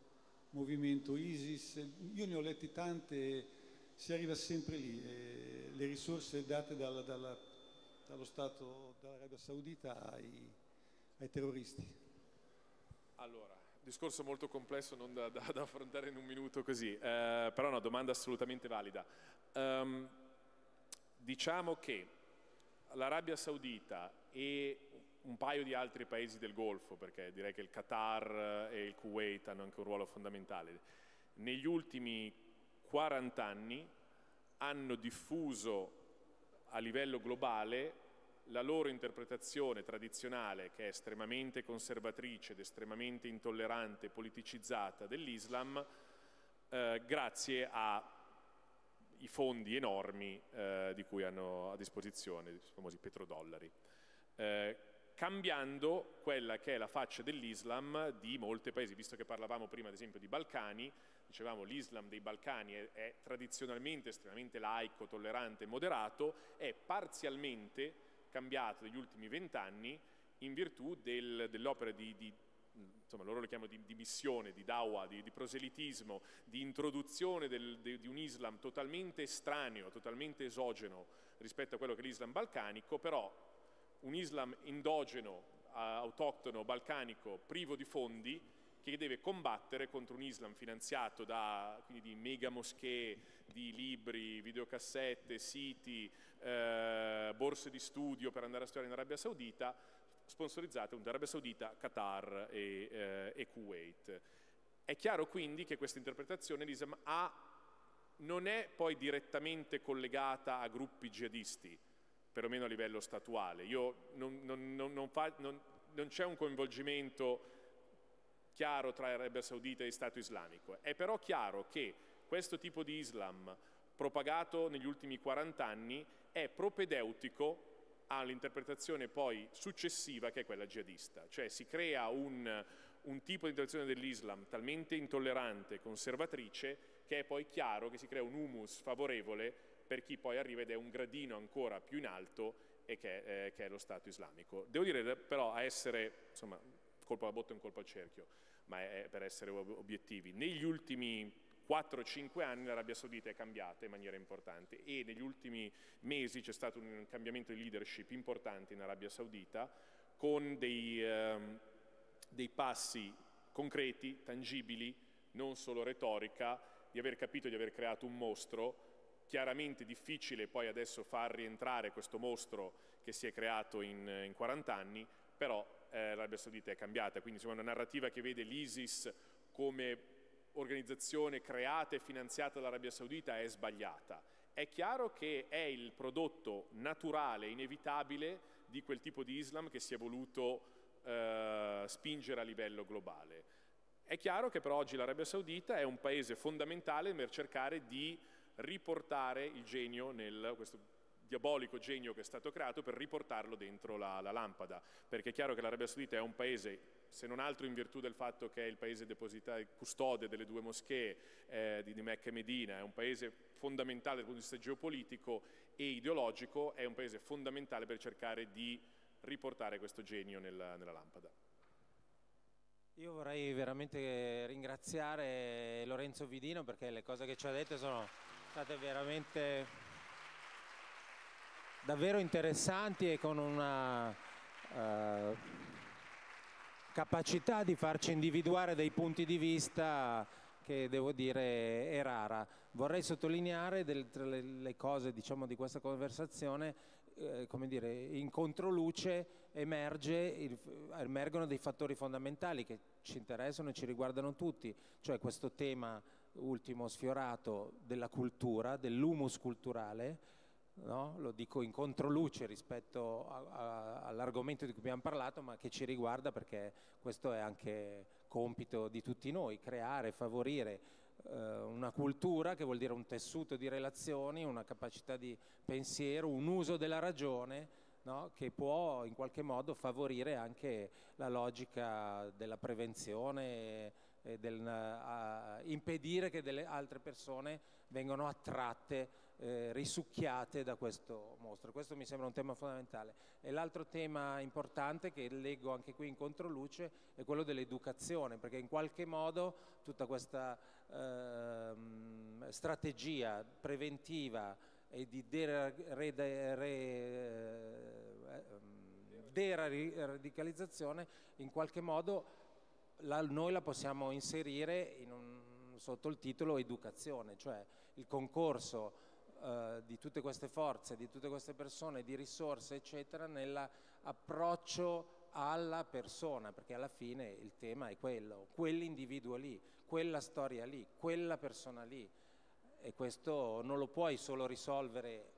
movimento ISIS, io ne ho letti tante, si arriva sempre lì, eh, le risorse date dalla, dalla, dallo Stato dell'Arabia Saudita ai, ai terroristi. Allora, discorso molto complesso, non da, da, da affrontare in un minuto così, eh, però una domanda assolutamente valida. Um, diciamo che l'Arabia Saudita e un paio di altri paesi del Golfo, perché direi che il Qatar e il Kuwait hanno anche un ruolo fondamentale, negli ultimi 40 anni hanno diffuso a livello globale la loro interpretazione tradizionale, che è estremamente conservatrice ed estremamente intollerante politicizzata dell'Islam, eh, grazie ai fondi enormi eh, di cui hanno a disposizione, i famosi petrodollari. Eh, cambiando quella che è la faccia dell'Islam di molti paesi, visto che parlavamo prima ad esempio di Balcani, dicevamo l'Islam dei Balcani è, è tradizionalmente estremamente laico, tollerante moderato, è parzialmente cambiato negli ultimi vent'anni in virtù del, dell'opera di, di insomma loro lo chiamano di, di missione, di dawa, di, di, proselitismo, di introduzione del, de, di un Islam totalmente estraneo, totalmente esogeno rispetto a quello che è l'Islam balcanico, però un Islam endogeno, autoctono, balcanico, privo di fondi, che deve combattere contro un Islam finanziato da quindi di mega moschee, di libri, videocassette, siti, eh, borse di studio per andare a studiare in Arabia Saudita, sponsorizzate da Arabia Saudita, Qatar e, eh, e, Kuwait. È chiaro quindi che questa interpretazione l'Islam ha, non è poi direttamente collegata a gruppi jihadisti, perlomeno a livello statuale. Non, non, non, fa, non c'è un coinvolgimento chiaro tra Arabia Saudita e Stato islamico. È però chiaro che questo tipo di Islam propagato negli ultimi 40 anni è propedeutico all'interpretazione poi successiva che è quella jihadista, cioè si crea un, un tipo di interpretazione dell'Islam talmente intollerante e conservatrice che è poi chiaro che si crea un humus favorevole per chi poi arriva ed è un gradino ancora più in alto e che, eh, che è lo Stato islamico. Devo dire però a essere, insomma, colpo alla botte e un colpo al cerchio, ma è per essere obiettivi, negli ultimi 4-5 anni l'Arabia Saudita è cambiata in maniera importante e negli ultimi mesi c'è stato un cambiamento di leadership importante in Arabia Saudita con dei, ehm, dei passi concreti, tangibili, non solo retorica, di aver capito di aver creato un mostro, chiaramente difficile poi adesso far rientrare questo mostro che si è creato in, in 40 anni, però eh, l'Arabia Saudita è cambiata, quindi insomma, una narrativa che vede l'ISIS come organizzazione creata e finanziata dall'Arabia Saudita è sbagliata. È chiaro che è il prodotto naturale, inevitabile di quel tipo di Islam che si è voluto eh, spingere a livello globale. È chiaro che però oggi l'Arabia Saudita è un paese fondamentale per cercare di riportare il genio nel, questo diabolico genio che è stato creato per riportarlo dentro la, la lampada, perché è chiaro che l'Arabia Saudita è un paese se non altro in virtù del fatto che è il paese custode delle due moschee eh, di, di Mecca e Medina, è un paese fondamentale dal punto di vista geopolitico e ideologico, è un paese fondamentale per cercare di riportare questo genio nella, nella lampada. Io vorrei veramente ringraziare Lorenzo Vidino perché le cose che ci ha detto sono state veramente davvero interessanti e con una uh, capacità di farci individuare dei punti di vista che devo dire è rara. Vorrei sottolineare del, tra le, le cose diciamo, di questa conversazione eh, come dire, in controluce emerge, emergono dei fattori fondamentali che ci interessano e ci riguardano tutti, cioè questo tema ultimo sfiorato della cultura, dell'humus culturale, no? lo dico in controluce rispetto all'argomento di cui abbiamo parlato, ma che ci riguarda perché questo è anche compito di tutti noi, creare, favorire eh, una cultura che vuol dire un tessuto di relazioni, una capacità di pensiero, un uso della ragione no? che può in qualche modo favorire anche la logica della prevenzione e del uh, impedire che delle altre persone vengano attratte, eh, risucchiate da questo mostro. Questo mi sembra un tema fondamentale. E l'altro tema importante che leggo anche qui in controluce è quello dell'educazione, perché in qualche modo tutta questa eh, strategia preventiva e di deradicalizzazione in qualche modo la, noi la possiamo inserire un, sotto il titolo educazione, cioè il concorso eh, di tutte queste forze, di tutte queste persone, di risorse, eccetera, nell'approccio alla persona, perché alla fine il tema è quello, quell'individuo lì, quella storia lì, quella persona lì. E questo non lo puoi solo risolvere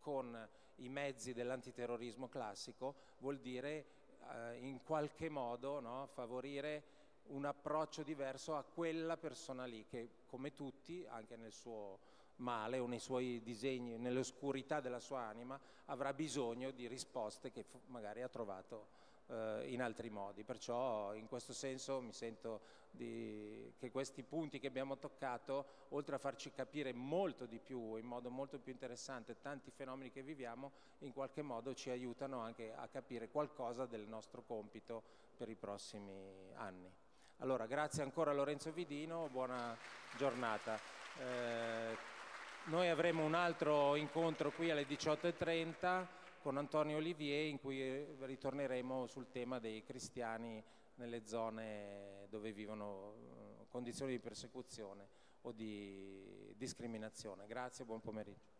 con i mezzi dell'antiterrorismo classico, vuol dire eh, in qualche modo no, favorire un approccio diverso a quella persona lì che come tutti, anche nel suo male o nei suoi disegni, nell'oscurità della sua anima, avrà bisogno di risposte che magari ha trovato eh, in altri modi. Perciò in questo senso mi sento di, che questi punti che abbiamo toccato, oltre a farci capire molto di più, in modo molto più interessante, tanti fenomeni che viviamo, in qualche modo ci aiutano anche a capire qualcosa del nostro compito per i prossimi anni. Allora, grazie ancora Lorenzo Vidino, buona giornata. Eh, noi avremo un altro incontro qui alle 18.30 con Antonio Olivier in cui eh, ritorneremo sul tema dei cristiani nelle zone dove vivono eh, condizioni di persecuzione o di discriminazione. Grazie, buon pomeriggio.